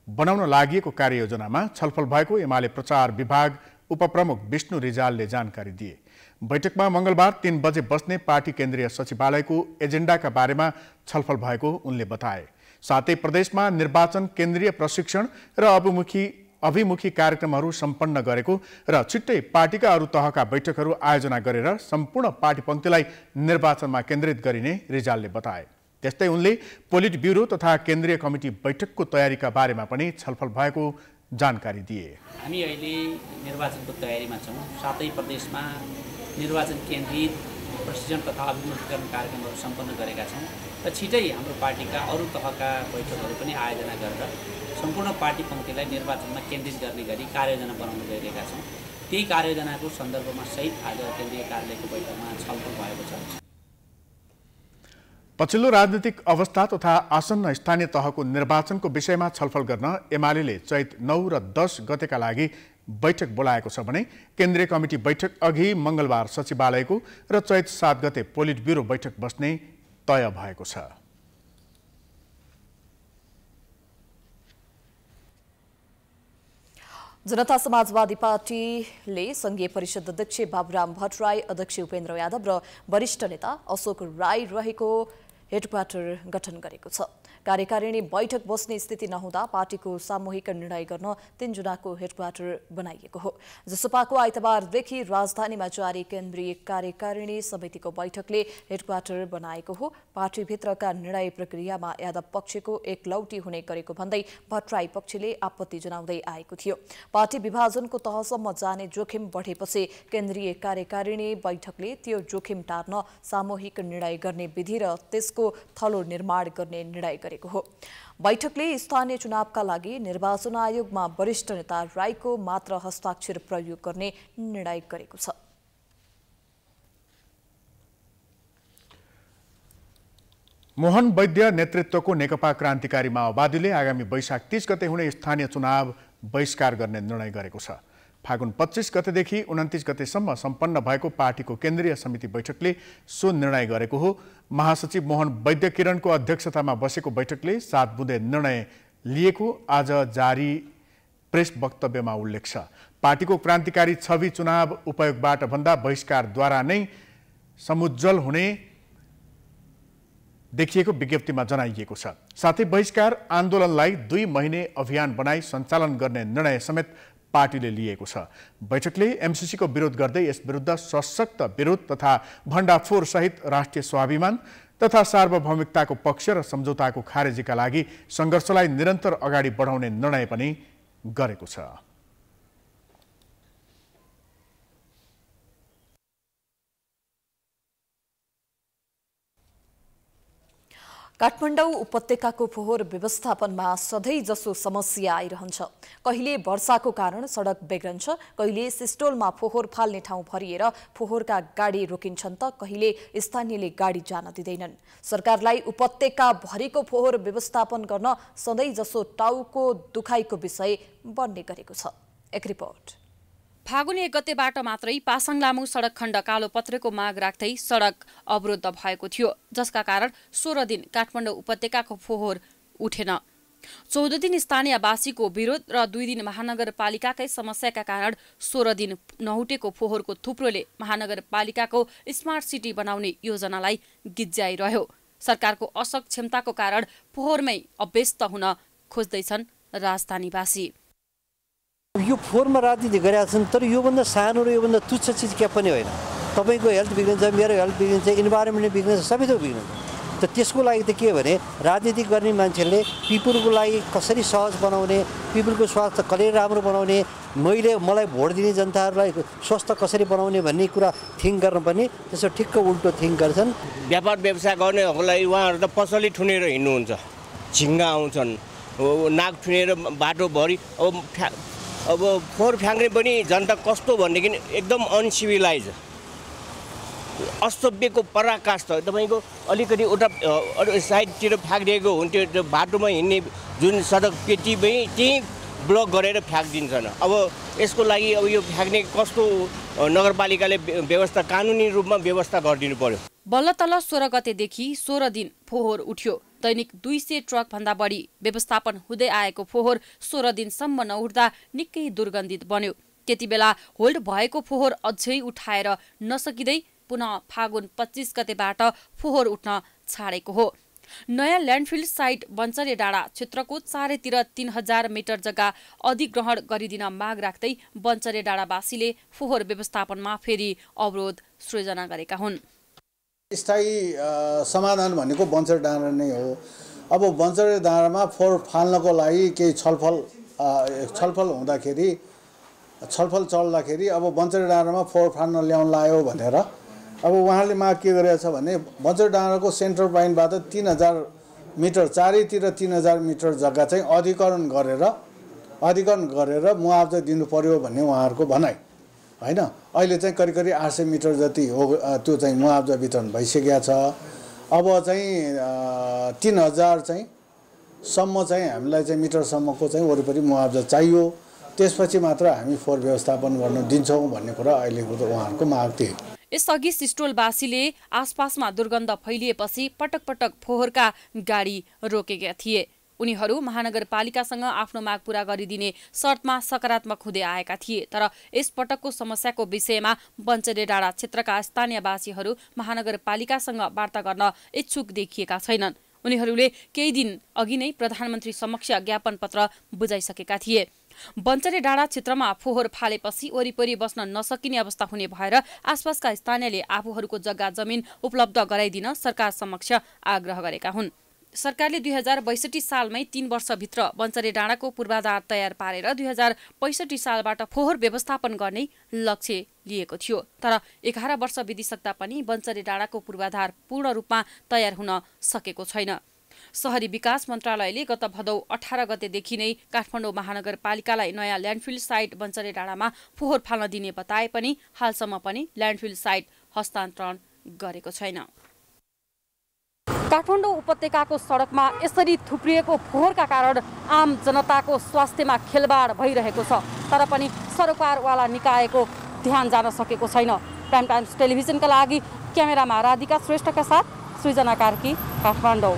बनाउन लागि कार्ययोजनामा छलफल भएको एमाले प्रचार विभाग उपप्रमुख विष्णु रिजालले जानकारी दिए। बैठकमा मङ्गलबार तीन बजे बस्ने पार्टी केन्द्रीय सचिवालयको एजेन्डाका बारेमा छलफल भएको उनले बताए। साथै प्रदेशमा निर्वाचन केन्द्रीय प्रशिक्षण र अभिमुखी अभिमुखी कार्यक्रमहरू सम्पन्न गरेको र छिट्टै पार्टीका अरू तहका बैठकहरू आयोजना गरेर सम्पूर्ण पार्टी पङ्क्तिलाई निर्वाचनमा केन्द्रित गरिने रिजालले बताए। त्यस्तै उनले पोलिट ब्युरो तथा केन्द्रीय कमिटी बैठकको तयारीका बारेमा पनि छलफल भएको जानकारी दिए। हामी अहिले निर्वाचनको तयारीमा छौँ। सातै प्रदेशमा निर्वाचन केन्द्रित प्रशिक्षण तथा अभिमुखीकरण कार्यक्रमहरू सम्पन्न गरेका छौँ र छिटै हाम्रो पार्टीका अरू तहका बैठकहरू पनि आयोजना गरेर सम्पूर्ण पार्टी पङ्क्तिलाई निर्वाचनमा केन्द्रित गर्ने गरी कार्ययोजना बनाउन गइरहेका छौँ। त्यही कार्ययोजनाको सन्दर्भमा सहित आज केन्द्रीय कार्यालयको बैठकमा छलफल भएको छ। पछिल्लो राजनीतिक अवस्था तथा आसन्न स्थानीय तहको निर्वाचनको विषयमा छलफल गर्न एमाले चैत नौ र दस गतेका लागि बैठक बोलाएको छ भने केन्द्रीय कमिटी बैठक अघि मङ्गलबार सचिवालयको र चैत सात गते पोलिट ब्युरो बैठक बस्ने तय भएको छ। जनता समाजवादी पार्टीले संघीय परिषद अध्यक्ष बाबुराम भट्टराई अध्यक्ष उपेन्द्र यादव र वरिष्ठ नेता अशोक राई रहेको हेडक्वार्टर गठन गरेको छ। कार्यकारिणी बैठक बस्ने स्थिति नहुँदा पार्टीको सामूहिक निर्णय गर्न तीनजनाको हेडक्वार्टर बनाइएको हो। जसपाको आइतबारदेखि राजधानीमा जारी केन्द्रीय कार्यकारिणी समितिको बैठकले हेडक्वार्टर बनाएको हो। पार्टीभित्रका निर्णय प्रक्रियामा यादव पक्षको एकलौटी हुने गरेको भन्दै भट्टराई पक्षले आपत्ति जनाउँदै आएको थियो। पार्टी विभाजनको तहसम्म जाने जोखिम बढेपछि केन्द्रीय कार्यकारिणी बैठकले त्यो जोखिम टार्न सामूहिक निर्णय गर्ने विधि र त्यसको थलो निर्माण गर्ने निर्णय गरेको हो। बैठकले स्थानीय चुनावका लागि निर्वाचन आयोगमा वरिष्ठ नेता राईको मात्र हस्ताक्षर प्रयोग गर्ने निर्णय गरेको छ। मोहन वैद्य नेतृत्वको नेकपा क्रान्तिकारी माओवादीले आगामी वैशाख तिस गते हुने स्थानीय चुनाव बहिष्कार गर्ने निर्णय गरेको छ। फागुन पच्चिस गतेदेखि उन्तिस गतेसम्म सम्पन्न भएको पार्टीको केन्द्रीय समिति बैठकले सो निर्णय गरेको हो। महासचिव मोहन वैद्य किरणको अध्यक्षतामा बसेको बैठकले सात बुँदे निर्णय लिएको आज जारी प्रेस वक्तव्यमा उल्लेख छ। पार्टीको क्रान्तिकारी छवि चुनाव उपयोगबाट भन्दा बहिष्कारद्वारा नै समुज्जल हुने देखिएको विज्ञप्तिमा जनाइएको छ। साथै बहिष्कार आन्दोलनलाई दुई महिने अभियान बनाई सञ्चालन गर्ने निर्णय समेत पार्टीले लिएको छ। बैठकले एमसिसीको विरोध गर्दै यस विरुद्ध सशक्त विरोध तथा भण्डाफोर सहित राष्ट्रिय स्वाभिमान तथा सार्वभौमिकताको पक्ष र सम्झौताको खारेजीका लागि सङ्घर्षलाई निरन्तर अगाडि बढाउने निर्णय पनि गरेको छ। काठमाडौँ उपत्यकाको फोहोर व्यवस्थापनमा सधैँ जसो समस्या आइरहन्छ। कहिले वर्षाको कारण सडक बेग्रन्छ कहिले सिस्टोलमा फोहोर फाल्ने ठाउँ भरिएर फोहोरका गाडी रोकिन्छन् त कहिले स्थानीयले गाडी जान दिँदैनन्। सरकारलाई उपत्यका भरिको फोहोर व्यवस्थापन गर्न सधैँ जसो टाउको दुखाइको विषय बन्ने गरेको छ। एक रिपोर्ट। फागुन एक गतेबाट मात्रै पासाङ लामु सडक खण्ड कालोपत्रेको माग राख्दै सडक अवरुद्ध भएको थियो जसका कारण सोह्र दिन काठमाडौँ उपत्यकाको फोहोर उठेन। चौध दिन स्थानीयवासीको विरोध र दुई दिन महानगरपालिकाकै समस्याका कारण सोह्र दिन नउटेको फोहोरको थुप्रोले महानगरपालिकाको स्मार्ट सिटी बनाउने योजनालाई गिज्याइरह्यो। सरकारको असक्षमताको कारण फोहोरमै अभ्यस्त हुन खोज्दैछन् राजधानीवासी। यो फोहोरमा राजनीति गरेका छन् तर योभन्दा सानो र योभन्दा तुच्छ चिज क्या पनि होइन। तपाईँको हेल्थ बिग्रिन्छ मेरो हेल्थ बिग्रिन्छ इन्भाइरोमेन्ट बिग्रिन्छ सबै थोक बिग्रिन्छ। त त्यसको लागि त के भने राजनीति गर्ने मान्छेले पिपुलको लागि कसरी सहज बनाउने पिपुलको स्वास्थ्य कसरी राम्रो बनाउने मैले मलाई भोट दिने जनताहरूलाई स्वस्थ कसरी बनाउने भन्ने कुरा थिङ्क गर्न पनि त्यसो ठिक्क उल्टो थिङ्क गर्छन्। व्यापार व्यवसाय गर्नेहरूलाई उहाँहरू त पसली ठुनेर हिँड्नुहुन्छ। झिङ्गा आउँछन्। नाक ठुनेर बाटोभरि अब अब फोहोर फ्याँक्ने पनि जनता कस्तो भनेदेखि एकदम अनसिभिलाइज असभ्यको पराकाष्ठ तपाईँको अलिकति उता साइडतिर फ्याँकिदिएको हुन्थ्यो त्यो बाटोमा हिँड्ने जुन सडक पेटीमै त्यहीँ ब्लक गरेर फ्याँकिदिन्छन्। अब यसको लागि अब यो फ्याँक्ने कस्तो नगरपालिकाले व्यवस्था कानुनी रूपमा व्यवस्था गरिदिनु पर्यो। बल्ल तल्ल सोह्र गतेदेखि सोह्र दिन फोहोर उठ्यो। दैनिक दुई सय ट्रकभन्दा बढी व्यवस्थापन हुँदै आएको फोहोर सोह्र दिनसम्म नउठ्दा निकै दुर्गन्धित बन्यो। त्यति बेला होल्ड भएको फोहोर अझै उठाएर नसकिँदै पुनः फागुन पच्चिस गतेबाट फोहोर उठ्न छाडेको हो। नयाँ ल्यान्डफिल्ड साइट बन्चरे डाँडा क्षेत्रको चारैतिर तीन हजार मिटर जग्गा अधिग्रहण गरिदिन माग राख्दै बन्चरे डाँडावासीले फोहोर व्यवस्थापनमा फेरि अवरोध सृजना गरेका हुन्। स्थायी समाधान भनेको बन्चर डाँडा नै हो। अब बन्चर डाँडामा फोहोर फाल्नको लागि केही छलफल छलफल हुँदाखेरि छलफल चल्दाखेरि अब बन्चर डाँडामा फोहोर फाल्न ल्याउन लायो भनेर। अब उहाँले माग के गरेको छ भने बन्चर डाँडाको सेन्ट्रल पोइन्टबाट तिन हजार मिटर चारैतिर तिन हजार मिटर जग्गा चाहिँ अधिकरण गरेर अधिकरण गरेर मुआवजा दिनु पर्यो भन्ने उहाँहरूको भनाइ। होइन? अहिले चाहिँ करिब करिब आठ सय मिटर जति हो त्यो चाहिँ मुआवजा वितरण भइसकेको छ। अब चाहिँ तिन हजार चाहिँ सम्म चाहिँ हामीलाई चाहिँ मिटरसम्मको चाहिँ वरिपरि मुआवजा चाहियो। त्यसपछि मात्र हामी फोहोर व्यवस्थापन गर्न दिन्छौँ भन्ने कुरा अहिलेको उहाँहरूको माग थियो यसअघि सिस्टोलवासीले आसपासमा दुर्गन्ध फैलिएपछि पटक पटक फोहोरका गाडी रोकेका थिए। उनीहरू महानगरपालिकासँग आफ्नो माग पूरा गरिदिने शर्तमा सकारात्मक हुँदै आएका थिए। तर यसपटकको समस्याको विषयमा बन्चरे डाँडा क्षेत्रका स्थानीयवासीहरू महानगरपालिकासँग वार्ता गर्न इच्छुक देखिएका छैनन्। उनीहरूले केही दिन अघि नै प्रधानमन्त्री समक्ष ज्ञापन पत्र बुझाइसकेका थिए। बन्चरे डाँडा क्षेत्रमा फोहोर फालेपछि वरिपरि बस्न नसकिने अवस्था हुने भएर आसपासका स्थानीयले आफूहरूको जग्गा जमिन उपलब्ध गराइदिन सरकार समक्ष आग्रह गरेका हुन्। सरकारले दुई हजार बैसठी सालमै तीन वर्षभित्र बन्चरे डाँडाको पूर्वाधार तयार पारेर दुई हजार पैँसठी सालबाट फोहोर व्यवस्थापन गर्ने लक्ष्य लिएको थियो। तर एघार वर्ष बितिसक्दा पनि बन्चरे डाँडाको पूर्वाधार पूर्ण रूपमा तयार हुन सकेको छैन। सहरी विकास मन्त्रालयले गत भदौ अठार गतेदेखि नै काठमाडौँ महानगरपालिकालाई नयाँ ल्यान्डफिल्ड साइट बन्चरे डाँडामा फोहोर फाल्न दिने बताए पनि हालसम्म पनि ल्यान्डफिल्ड साइट हस्तान्तरण गरेको छैन। काठमाडौँ उपत्यकाको सडकमा यसरी थुप्रिएको फोहोरका कारण आम जनताको स्वास्थ्यमा खेलबाड भइरहेको छ। तर पनि सरकारवाला निकायको ध्यान जान सकेको छैन। प्राइम टाइम्स टेलिभिजनका लागि क्यामेरामा राधिका श्रेष्ठका साथ सृजना कार्की काठमाडौँ।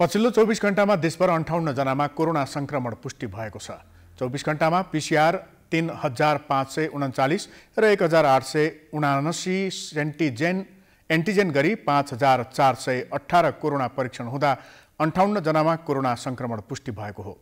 पछिल्लो चौबिस घन्टामा देशभर अन्ठाउन्न जनामा कोरोना सङ्क्रमण पुष्टि भएको छ। चौबिस घन्टामा पिसिआर तिन हजार पाँच सय उन्चालिस र एक हजार आठ सय उनासी सेन्टिजेन एन्टिजेन गरी पाँच हजार चार सय अठार कोरोना परीक्षण हुँदा अन्ठाउन्न जनामा कोरोना सङ्क्रमण पुष्टि भएको हो।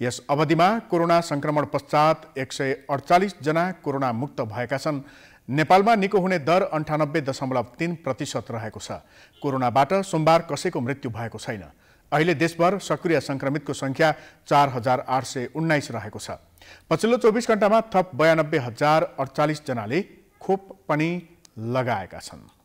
यस अवधिमा कोरोना सङ्क्रमण पश्चात एक सय अडचालिसजना कोरोना मुक्त भएका छन्। नेपालमा निको हुने दर अन्ठानब्बे दशमलव तिन प्रतिशत रहेको छ। कोरोनाबाट सोमबार कसैको मृत्यु भएको छैन। अहिले देशभर सक्रिय सङ्क्रमितको सङ्ख्या चार हजार आठ सय उन्नाइस रहेको छ। पछिल्लो चौबिस घन्टामा थप बयानब्बे हजार अडचालिसजनाले खोप पनि लगाएका छन्।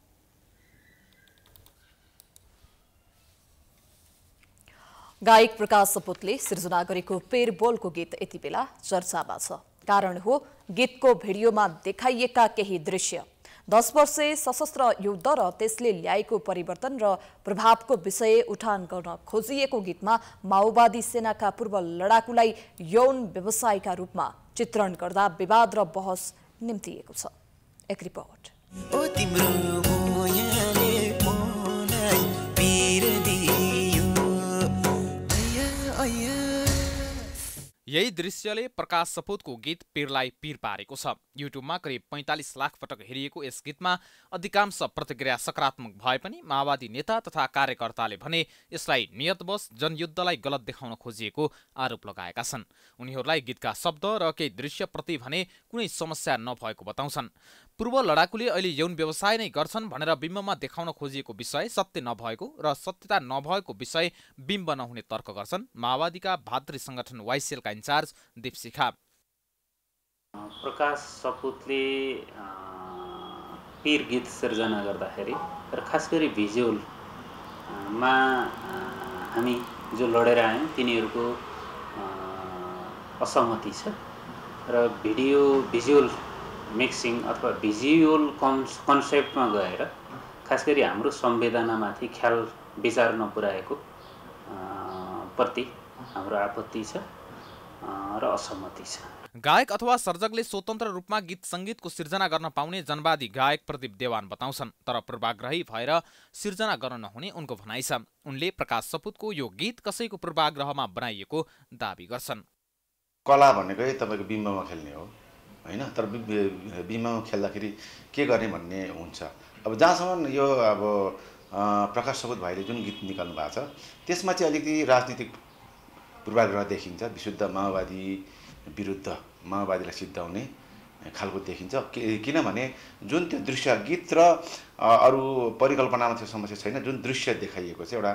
गायक प्रकाश सपुतले सिर्जना गरेको पेर बोलको गीत यति बेला चर्चामा छ। कारण हो गीतको भिडियोमा देखाइएका केही दृश्य। दस वर्षे सशस्त्र युद्ध र त्यसले ल्याएको परिवर्तन र प्रभावको विषय उठान गर्न खोजिएको गीतमा माओवादी सेनाका पूर्व लडाकुलाई यौन व्यवसायका रूपमा चित्रण गर्दा विवाद र बहस निम्तिएको छ। एक रिपोर्ट। यही दृश्यले प्रकाश सपुतको गीत पिरलाई पिर पारेको छ। युट्युबमा करिब पैँतालिस लाख पटक हेरिएको यस गीतमा अधिकांश प्रतिक्रिया सकारात्मक भए पनि माओवादी नेता तथा कार्यकर्ताले भने यसलाई नियतवश जनयुद्धलाई गलत देखाउन खोजिएको आरोप लगाएका छन्। उनीहरूलाई गीतका शब्द र केही दृश्यप्रति भने कुनै समस्या नभएको बताउँछन्। पूर्व लडाकुले अहिले यौन व्यवसाय नै गर्छन् भनेर बिम्बमा देखाउन खोजिएको विषय सत्य नभएको र सत्यता नभएको विषय बिम्ब नहुने तर्क गर्छन्। माओवादीका भातृ सङ्गठन वाइसिएलका इन्चार्ज दिपशिखा। प्रकाश सपुतले पिर गीत सिर्जना गर्दाखेरि र खास गरी भिजुअलमा हामी जो लडेर आयौँ तिनीहरूको असहमति छ। र भिडियो भिजुअल मिक्सिङ अथवा भिजुअल कन्स कन्सेप्टमा गएर खास गरी हाम्रो संवेदनामाथि ख्याल विचार नपुर्याएको प्रति हाम्रो आपत्ति छ र असहमति छ। गायक अथवा सर्जकले स्वतन्त्र रूपमा गीत सङ्गीतको सिर्जना गर्न पाउने जनवादी गायक प्रदीप देवान बताउँछन् तर पूर्वाग्रही भएर सिर्जना गर्न नहुने उनको भनाइ छ। उनले प्रकाश सपुतको यो गीत कसैको पूर्वाग्रहमा बनाइएको दावी गर्छन्। कला भनेकै तपाईँको बिम्बमा खेल्ने हो। होइन? तर बिम्बमा खेल्दाखेरि के गर्ने भन्ने हुन्छ? अब जहाँसम्म यो अब प्रकाश सपुत भाइले जुन गीत निकाल्नु भएको छ त्यसमा चाहिँ अलिकति राजनीतिक पूर्वाग्रह देखिन्छ। विशुद्ध माओवादी विरुद्ध माओवादीलाई सिद्धाउने खालको देखिन्छ। किनभने जुन त्यो दृश्य गीत र अरू परिकल्पनामा त्यो समस्या छैन। जुन दृश्य देखाइएको छ एउटा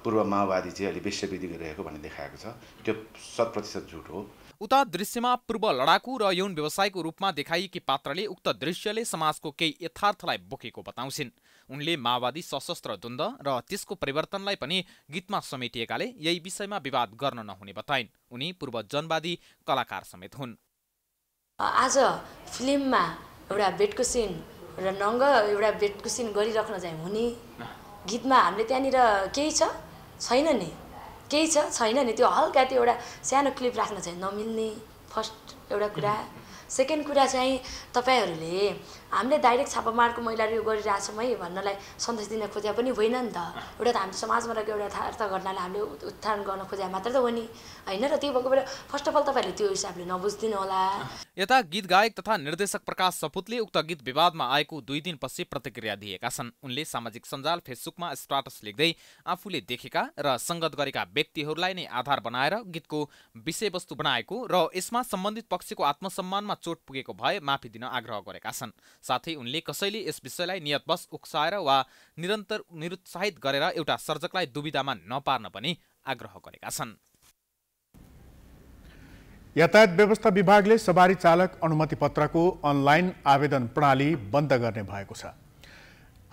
पूर्व माओवादी चाहिँ अहिले वेश्यविधि गरिरहेको भन्ने देखाएको छ। त्यो शत प्रतिशत झुट हो। उता दृश्यमा पूर्व लडाकु र यौन व्यवसायको रूपमा देखाइएकी पात्रले उक्त दृश्यले समाजको केही यथार्थलाई बोकेको बताउँछिन्। उनले माओवादी सशस्त्र द्वन्द र त्यसको परिवर्तनलाई पनि गीतमा समेटिएकाले यही विषयमा विवाद गर्न नहुने बताइन्। उनी पूर्व जनवादी कलाकार समेत हुन्। आज फिल्ममा एउटा बेडको सिन र नङ्ग एउटा बेडको सिन गरिराख्न चाहिँ हुने गीतमा हामीले त्यहाँनिर केही छैन नि। केही छ? छैन नि। त्यो हल्का त्यो एउटा सानो क्लिप राख्न चाहिँ नमिल्ने फर्स्ट एउटा कुरा। सेकेन्ड कुरा चाहिँ तपाईँहरूले हामीले डाइरेक्ट छापामारको महिलाहरू यो गरिरहेछौँ है भन्नलाई सन्देश दिन खोजे पनि होइन नि त। एउटा त हाम्रो समाजमा रहेको एउटा यथार्थ घटनालाई हामीले उत्थान गर्न खोजे मात्र त हो नि। होइन र त्यो भएको बेला फर्स्ट अफ अल तपाईँहरूले त्यो हिसाबले नबुझिदिनु होला। यता गीत गायक तथा निर्देशक प्रकाश सपुतले उक्त गीत विवादमा आएको दुई दिनपछि प्रतिक्रिया दिएका छन्। उनले सामाजिक सञ्जाल फेसबुकमा स्टाटस लेख्दै आफूले देखेका र सङ्गत गरेका व्यक्तिहरूलाई नै आधार बनाएर गीतको विषयवस्तु बनाएको र यसमा सम्बन्धित पक्षको आत्मसम्मानमा चोट पुगेको भए माफी दिन आग्रह गरेका छन्। साथै उनले कसैले यस विषयलाई नियतवश उक्साएर वा निरन्तर निरुत्साहित गरेर एउटा सर्जकलाई दुविधामा नपार्न पनि आग्रह गरेका छन्। यातायात व्यवस्था विभागले सवारी चालक अनुमति पत्रको अनलाइन आवेदन प्रणाली बन्द गर्ने भएको छ।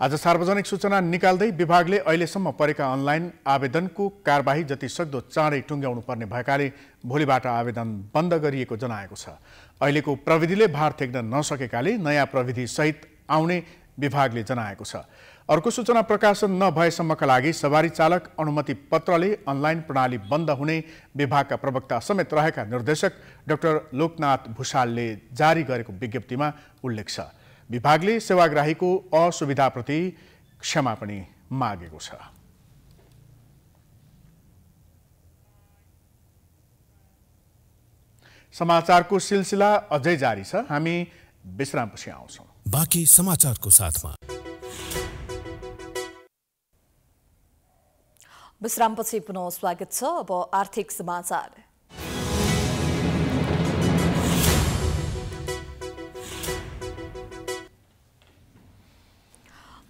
आज सार्वजनिक सूचना निकाल्दै विभागले अहिलेसम्म परेका अनलाइन आवेदनको कारबाही जति सक्दो चाँडै टुङ्ग्याउनु पर्ने भएकाले भोलिबाट आवेदन बन्द गरिएको जनाएको छ। अहिलेको प्रविधिले भार थेक्न नसकेकाले नयाँ प्रविधि सहित आउने विभागले जनाएको छ। अर्को सूचना प्रकाशन नभएसम्मका लागि सवारी चालक अनुमति पत्रले अनलाइन प्रणाली बन्द हुने विभागका प्रवक्ता समेत रहेका निर्देशक डाक्टर लोकनाथ भूषालले जारी गरेको विज्ञप्तिमा उल्लेख छ। विभागले सेवाग्राहीको असुविधाप्रति क्षमा पनि मागेको छ। समाचारको सिलसिला अझै जारी छ। हामी विश्रामपछि आउँछौँ। बाँकी समाचारको साथमा। विश्रामपछि पुनः स्वागत छ। अब आर्थिक समाचार।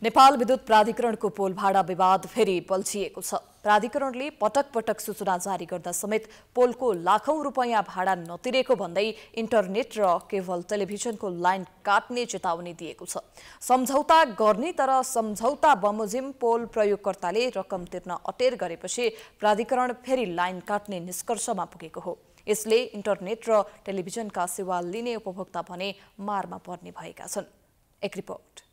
नेपाल विद्युत प्राधिकरणको पोल भाडा विवाद फेरि पल्झिएको छ। प्राधिकरणले पटक पटक सूचना जारी गर्दा समेत पोलको लाखौं रुपियाँ भाडा नतिरेको भन्दै इन्टरनेट र केबल टेलिभिजनको लाइन काट्ने चेतावनी दिएको छ। सम्झौता गर्ने तर सम्झौता बमोजिम पोल प्रयोगकर्ताले रकम तिर्न अटेर गरेपछि प्राधिकरण फेरि लाइन काट्ने निष्कर्षमा पुगेको हो। यसले इन्टरनेट र टेलिभिजनका सेवा लिने उपभोक्ता भने मारमा पर्ने भएका छन्। एक रिपोर्ट।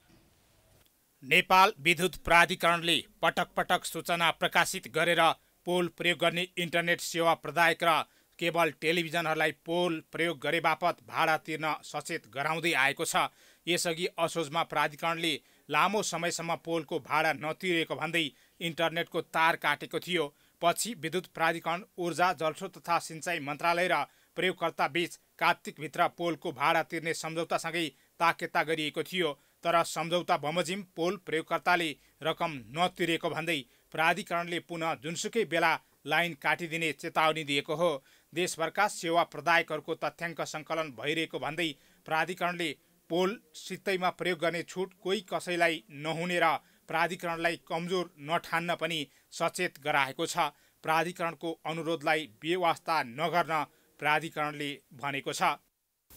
नेपाल विद्युत प्राधिकरणले पटक पटक सूचना प्रकाशित गरेर पोल प्रयोग गर्ने इन्टरनेट सेवा प्रदायक र केबल टेलिभिजनहरूलाई पोल प्रयोग गरे बापत भाडा तिर्न सचेत गराउँदै आएको छ। यसअघि असोजमा प्राधिकरणले लामो समयसम्म पोलको भाडा नतिरेको भन्दै इन्टरनेटको तार काटेको थियो। पछि विद्युत प्राधिकरण ऊर्जा जलस्रोत तथा सिँचाइ मन्त्रालय र प्रयोगकर्ता बीच कार्तिकभित्र पोलको भाडा तिर्ने सम्झौतासँगै ताकेता गरिएको थियो। तर सम्झौता बमोजिम पोल प्रयोगकर्ताले रकम नतिरेको भन्दै प्राधिकरणले पुनः जुनसुकै बेला लाइन काटिदिने चेतावनी दिएको हो। देशभरका सेवा प्रदायकहरूको तथ्याङ्क सङ्कलन भइरहेको भन्दै प्राधिकरणले पोल सित्तैमा प्रयोग गर्ने छुट कोही कसैलाई नहुने र प्राधिकरणलाई कमजोर नठान्न पनि सचेत गराएको छ। प्राधिकरणको अनुरोधलाई बेवास्ता नगर्न प्राधिकरणले भनेको छ।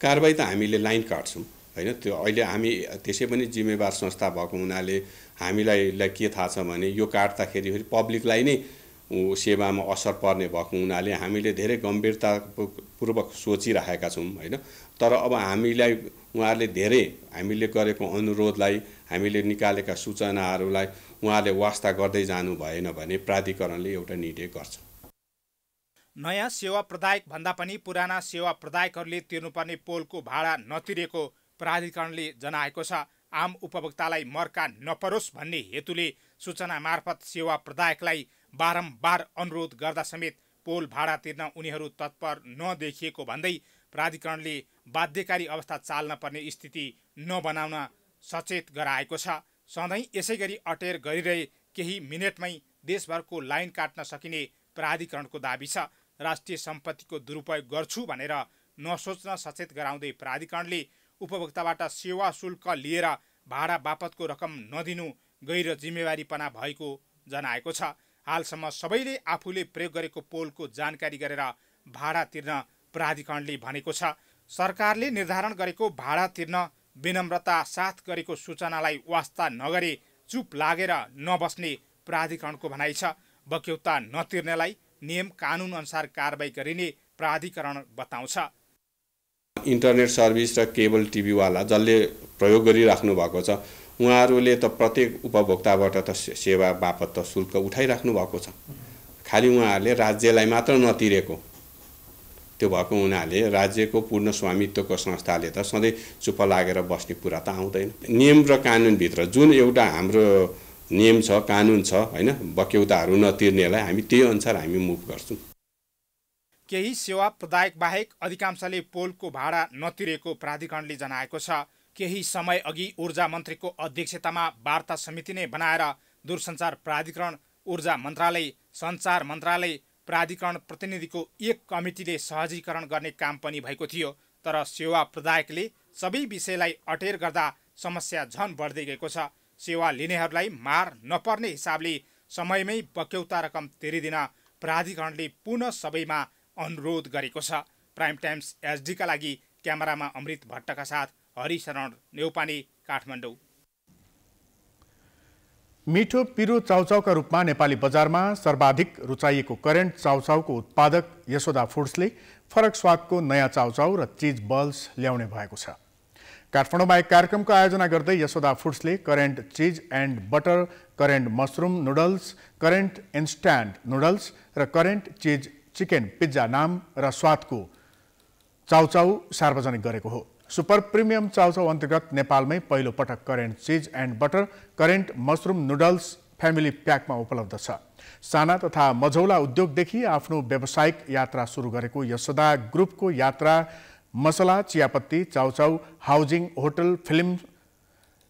कारवाही त हामीले लाइन काट्छौँ। होइन त्यो अहिले हामी त्यसै पनि जिम्मेवार संस्था भएको हुनाले हामीलाई के थाहा छ भने यो काट्दाखेरि फेरि पब्लिकलाई नै सेवामा असर पर्ने भएको हुनाले हामीले धेरै गम्भीरतापूर्वक सोचिरहेका छौँ होइन। तर अब हामीलाई उहाँहरूले धेरै हामीले गरेको अनुरोधलाई हामीले निकालेका सूचनाहरूलाई उहाँले वास्ता गर्दै जानु भएन भने प्राधिकरणले एउटा निर्णय गर्छ। नयाँ सेवा प्रदायक भन्दा पनि पुराना सेवा प्रदायकहरूले तिर्नुपर्ने पोलको भाडा नतिरेको प्राधिकरणले जनाएको छ आम उपभोक्तालाई मर्का नपरोस् भन्ने हेतुले सूचना मार्फत सेवा प्रदायकलाई बारम्बार अनुरोध गर्दा समेत पोल भाडा तिर्न उनीहरू तत्पर नदेखिएको भन्दै प्राधिकरणले बाध्यकारी अवस्था चाल्न पर्ने स्थिति नबनाउन सचेत गराएको छ। सधैँ यसै गरी अटेर गरिरहे केही मिनटमै देशभरको लाइन काट्न सकिने प्राधिकरणको दावी छ। राष्ट्रिय सम्पत्तिको दुरुपयोग गर्छु भनेर नसोच्न सचेत गराउँदै प्राधिकरणले उपभोक्ताबाट सेवा शुल्क लिएर भाडा बापतको रकम नदिनु गैर जिम्मेवारीपना भएको जनाएको छ। हालसम्म सबैले आफूले प्रयोग गरेको पोलको जानकारी गरेर भाडा तिर्न प्राधिकरणले भनेको छ। सरकारले निर्धारण गरेको भाडा तिर्न विनम्रता साथ गरेको सूचनालाई वास्ता नगरे चुप लागेर नबस्ने प्राधिकरणको भनाइ छ। बक्यौता नतिर्नेलाई नियम कानुन अनुसार कारवाही गरिने प्राधिकरण बताउँछ। इन्टरनेट सर्भिस र केबल टिभीवाला जसले प्रयोग गरिराख्नु भएको छ उहाँहरूले त प्रत्येक उपभोक्ताबाट त सेवा बापत त शुल्क उठाइराख्नु भएको छ। खालि उहाँहरूले राज्यलाई मात्र नतिरेको। त्यो भएको हुनाले राज्यको पूर्ण स्वामित्वको संस्थाले त सधैँ चुप लागेर बस्ने कुरा त आउँदैन। नियम र कानुनभित्र जुन एउटा हाम्रो नियम छ कानुन छ होइन बक्यौताहरू नतिर्नेलाई हामी त्यही अनुसार हामी मुभ गर्छौँ। केही सेवा प्रदायक बाहेक अधिकांशले पोलको भाडा नतिरेको प्राधिकरणले जनाएको छ। केही समय अघि ऊर्जा मन्त्रीको अध्यक्षतामा वार्ता समिति नै बनाएर दूरसञ्चार प्राधिकरण ऊर्जा मन्त्रालय सञ्चार मन्त्रालय प्राधिकरण प्रतिनिधिको एक कमिटीले सहजीकरण गर्ने काम पनि भएको थियो तर सेवा प्रदायकले सबै विषयलाई अटेर गर्दा समस्या झन बढ्दै गएको छ। सेवा लिनेहरूलाई मार नपर्ने हिसाबले समयमै बक्यौता रकम तिरिदिन प्राधिकरणले पुनः सबैमा अनुरोध गरेको छ। प्राइम टाइम्स एचडीका लागि क्यामेरामा अमृत भट्टका साथ हरिशरण नेउपाने काठमाडौँ। मिठो पिरो चाउचाउका रूपमा नेपाली बजारमा सर्वाधिक रुचाइएको करेन्ट चाउचाउको उत्पादक यशोदा फुड्सले फरक स्वादको नयाँ चाउचाउ र चिज बल्स ल्याउने भएको छ। काठमाडौँमा एक कार्यक्रमको आयोजना गर्दै Yashoda फुड्सले Current cheese and butter Current mushroom noodles Current instant noodles र करेन्ट चिज चिकन पिज्जा नाम र स्वादको चाउचाउ सार्वजनिक गरेको हो। सुपर प्रिमियम चाउचाउ अन्तर्गत नेपालमै पहिलो पटक Current cheese and butter Current mushroom noodles family प्याकमा उपलब्ध छ। साना तथा मझौला उद्योगदेखि आफ्नो व्यावसायिक यात्रा सुरु गरेको यशोदा ग्रुपको यात्रा मसला चियापत्ती चाउचाउ हाउजिङ होटल फिल्म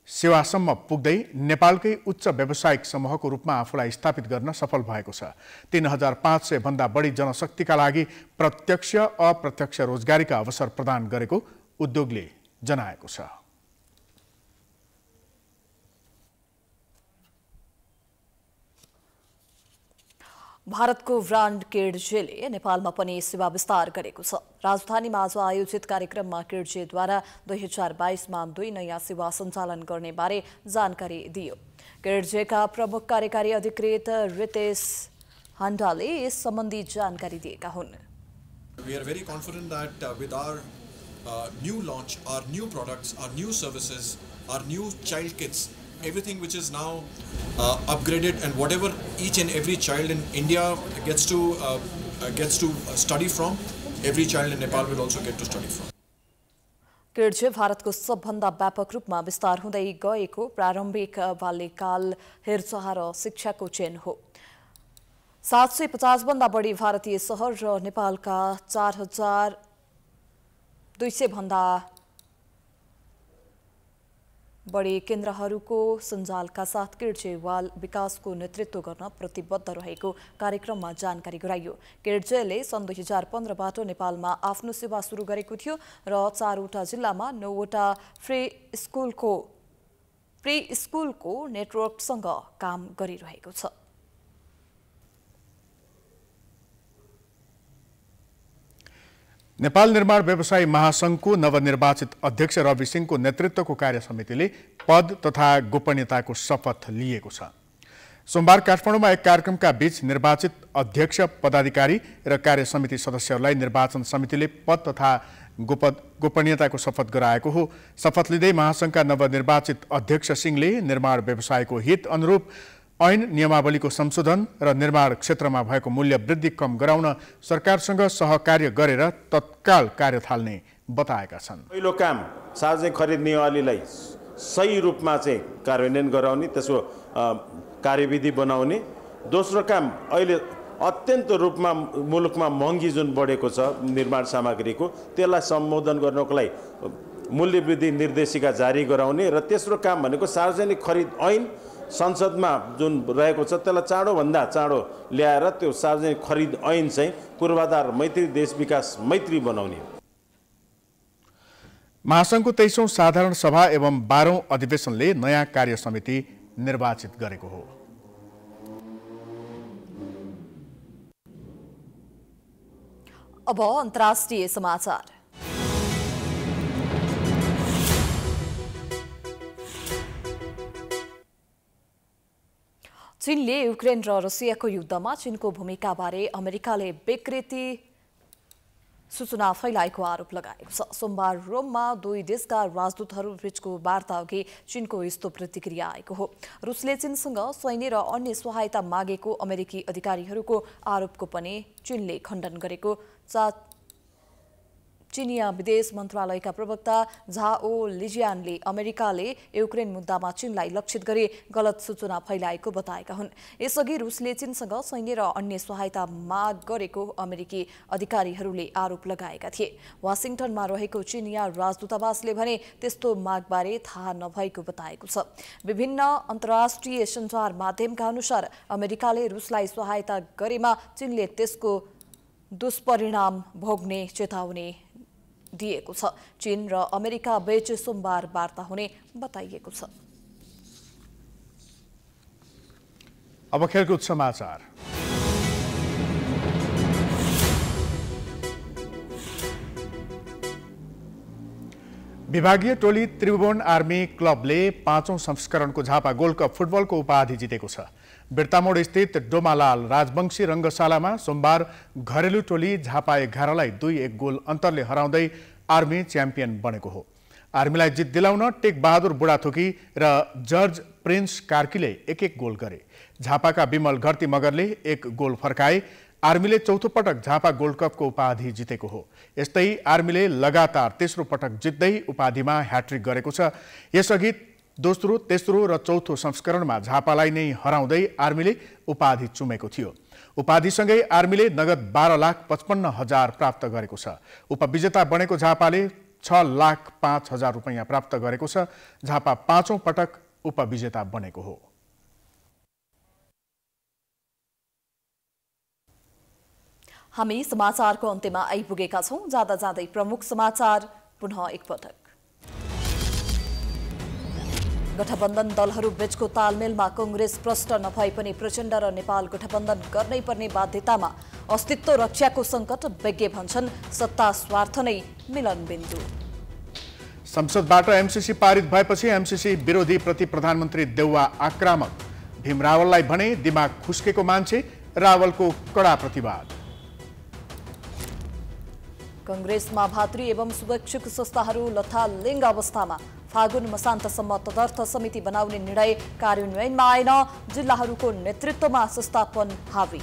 सेवासम्म पुग्दै नेपालकै उच्च व्यावसायिक समूहको रूपमा आफूलाई स्थापित गर्न सफल भएको छ। तिन हजार पाँच सयभन्दा बढी जनशक्तिका लागि प्रत्यक्ष अप्रत्यक्ष रोजगारीका अवसर प्रदान गरेको उद्योगले जनाएको छ। भारतको ब्रान्ड किडजेले नेपालमा पनि सेवा विस्तार गरेको छ। राजधानीमा आज आयोजित कार्यक्रम कार्यक्रममा किडजेद्वारा दुई हज़ार बाइसमा दुई नयाँ सेवा सञ्चालन गर्ने बारे जानकारी दियो। किडजेका प्रमुख कार्यकारी अधिकृत रितेश हन्डाले यस सम्बन्धी जानकारी दिएका uh, our uh, new launch, our new products, our new services, our new child kits, everything which is now uh, upgraded and whatever each and every child in India gets to uh, uh, gets to study from, every child in Nepal will also get to study from. किड्जे भारतको सबभन्दा व्यापक रूपमा विस्तार हुँदै गएको प्रारम्भिक बाल्यकाल हेरचाह र शिक्षाको चेन हो सात सय पचासभन्दा बढी भारतीय सहर र नेपालका चार हजार दुई सय भन्दा बढी केन्द्रहरूको सञ्जालका साथ किर्जेवाल विकासको नेतृत्व गर्न प्रतिबद्ध रहेको कार्यक्रममा जानकारी गराइयो। किर्जेले सन् दुई हजार पन्ध्रबाट नेपालमा आफ्नो सेवा सुरु गरेको थियो र चारवटा जिल्लामा नौवटा फ्री स्कुलको प्री स्कुलको नेटवर्कसँग काम गरिरहेको छ। नेपाल निर्माण व्यवसायी महासङ्घको नवनिर्वाचित अध्यक्ष रवि सिंहको नेतृत्वको कार्य समितिले पद तथा गोपनीयताको शपथ लिएको छ। सोमबार काठमाडौँमा एक कार्यक्रमका बीच निर्वाचित अध्यक्ष पदाधिकारी र कार्य समिति सदस्यहरूलाई निर्वाचन समितिले पद तथा गोप गोपनीयताको शपथ गराएको हो। शपथ लिँदै महासङ्घका नवनिर्वाचित अध्यक्ष सिंहले निर्माण व्यवसायको हित अनुरूप ऐन नियमावलीको संशोधन र निर्माण क्षेत्रमा भएको मूल्य वृद्धि कम गराउन सरकारसँग सहकार्य गरेर तत्काल कार्य थाल्ने बताएका छन्। पहिलो काम सार्वजनिक खरिद नियमावलीलाई सही रूपमा चाहिँ कार्यान्वयन गराउने त्यसको कार्यविधि बनाउने। दोस्रो काम अहिले अत्यन्त रूपमा मुलुकमा महँगी जुन बढेको छ निर्माण सामग्रीको त्यसलाई सम्बोधन गर्नको लागि मूल्य वृद्धि निर्देशिका जारी गराउने र तेस्रो काम भनेको सार्वजनिक खरिद ऐन संसदमा जुन रहेको छ त्यसलाई चाँडोभन्दा चाँडो ल्याएर त्यो सार्वजनिक खरिद ऐन चाहिँ पूर्वाधार मैत्री देश विकास मैत्री बनाउने महासङ्घको तेइसौँ साधारण सभा एवं बाह्रौँ अधिवेशनले नयाँ कार्य समिति निर्वाचित गरेको हो। अब अन्तर्राष्ट्रिय समाचार। चीनले युक्रेन र रसियाको युद्धमा चीनको भूमिकाबारे अमेरिकाले विकृति सूचना फैलाएको आरोप लगाएको छ। सोमबार रोममा दुई देशका राजदूतहरू बीचको वार्ता अघि चीनको यस्तो प्रतिक्रिया आएको हो। रुसले चीनसँग सैन्य र अन्य सहायता मागेको अमेरिकी अधिकारीहरूको आरोपको पनि चीनले खण्डन गरेको। चिनिया विदेश मन्त्रालयका प्रवक्ता झाओ लिजियानले अमेरिकाले युक्रेन मुद्दामा चीनलाई लक्षित गरी गलत सूचना फैलाएको बताएका हुन्। यसअघि रुसले चीनसँग सैन्य र अन्य सहायता माग गरेको अमेरिकी अधिकारीहरूले आरोप लगाएका थिए। वासिङटनमा रहेको चिनिया राजदूतावासले भने त्यस्तो मागबारे थाहा नभएको बताएको छ। विभिन्न अन्तर्राष्ट्रिय सञ्चार माध्यमका अनुसार अमेरिकाले रुसलाई सहायता गरेमा चीनले त्यसको दुष्परिणाम भोग्ने चेतावनी दिएको छ। चीन र अमेरिका बीच सोमबार वार्ता हुने बताइएको छ। अब खेलकुद समाचार। विभागीय टोली त्रिभुवन आर्मी क्लबले पाँचौं संस्करणको झापा गोल्ड कप फुटबलको उपाधि जितेको छ। बिर्तामोड स्थित डोमालाल राजवंशी रङ्गशालामा सोमबार घरेलु टोली झापा एघारलाई दुई एक गोल अन्तरले हराउँदै आर्मी च्याम्पियन बनेको हो। आर्मीलाई जित दिलाउन टेक बहादुर बुढाथोकी र जर्ज प्रिन्स कार्कीले एक एक गोल गरे। झापाका विमल घर्ती मगरले एक गोल फर्काए। आर्मीले चौथो पटक झापा गोल्ड कपको उपाधि जितेको हो। यस्तै आर्मीले लगातार तेस्रो पटक जित्दै उपाधिमा ह्याट्रिक गरेको छ। यसअघि दोस्रो तेस्रो र चौथो संस्करणमा झापालाई नै हराउँदै आर्मीले उपाधि चुमेको थियो। उपाधिसँगै आर्मीले नगद बाह्र लाख पचपन्न हजार प्राप्त गरेको छ। उपविजेता बनेको झापाले छ लाख पाँच हजार रुपियाँ प्राप्त गरेको छ। झापा पाँचौँ पटक उपविजेता बनेको हो। हामी समाचारको अन्त्यमा आइपुगेका छौँ। जाँदा जाँदै प्रमुख समाचार पुनः एकपटक गठबन्धन दलहरू बीचको तालमेलमा कङ्ग्रेस प्रष्ट नभए पनि प्रचण्ड र नेपाल गठबन्धन गर्नै पर्ने बाध्यतामा अस्तित्व रक्षाको सङ्कट विज्ञ भन्छन् सत्ता स्वार्थ नै मिलन बिन्दु। संसदबाट एमसिसी पारित भएपछि एमसिसी विरोधी प्रति प्रधानमन्त्री देउवा आक्रामक। भीम रावललाई भने दिमाग खुस्केको मान्छे रावलको कडा प्रतिवाद। कङ्ग्रेसमा भातृ एवं शुभेच्छुक संस्थाहरू लथालिङ्ग अवस्थामा फागुन मसान्तसम्म तदर्थ समिति बनाउने निर्णय कार्यान्वयनमा आएन। जिल्लाहरूको नेतृत्वमा संस्थापन हावी।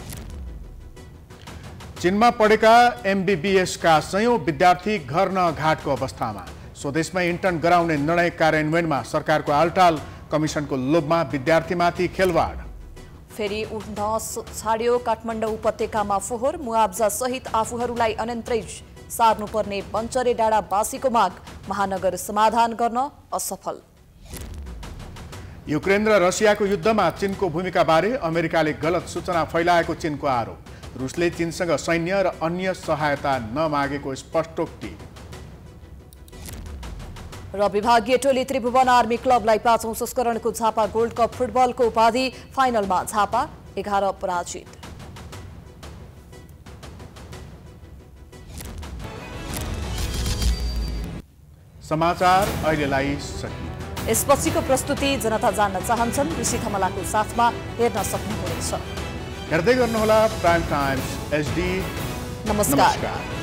चीनमा पढेका एमबिबिएसका सयौं विद्यार्थी घर न घाटको अवस्थामा। स्वदेशमै इन्टर्न गराउने निर्णय कार्यान्वयनमा सरकारको आलटाल कमिसनको लोभमा विद्यार्थीमाथि खेलवाड। फेरि उठ्न छाड्यो काठमाडौँ उपत्यकामा फोहोर मुआब्जा सहित आफूहरूलाई अनन्तरै सार्नुपर्ने बन्चरे डाँडावासीको माग महानगर समाधान गर्न असफल। युक्रेन र रसियाको युद्धमा चीनको भूमिकाबारे अमेरिकाले गलत सूचना फैलाएको चीनको आरोप। रुसले चीनसँग सैन्य र अन्य सहायता नमागेको स्पष्टोक्ति र विभागीय टोली त्रिभुवन आर्मी क्लबलाई पाँचौं संस्करणको झापा गोल्ड कप फुटबलको उपाधि फाइनलमा झापा एघार पराजित। समाचार अहिलेलाई सकियो। यसपछिको प्रस्तुति जनता जान्न चाहन्छन्। ऋषि थमलाको साथमा हेर्न सक्नुहुनेछ। हेर्दै गर्नुहोला प्राइम टाइम्स एचडी। नमस्कार।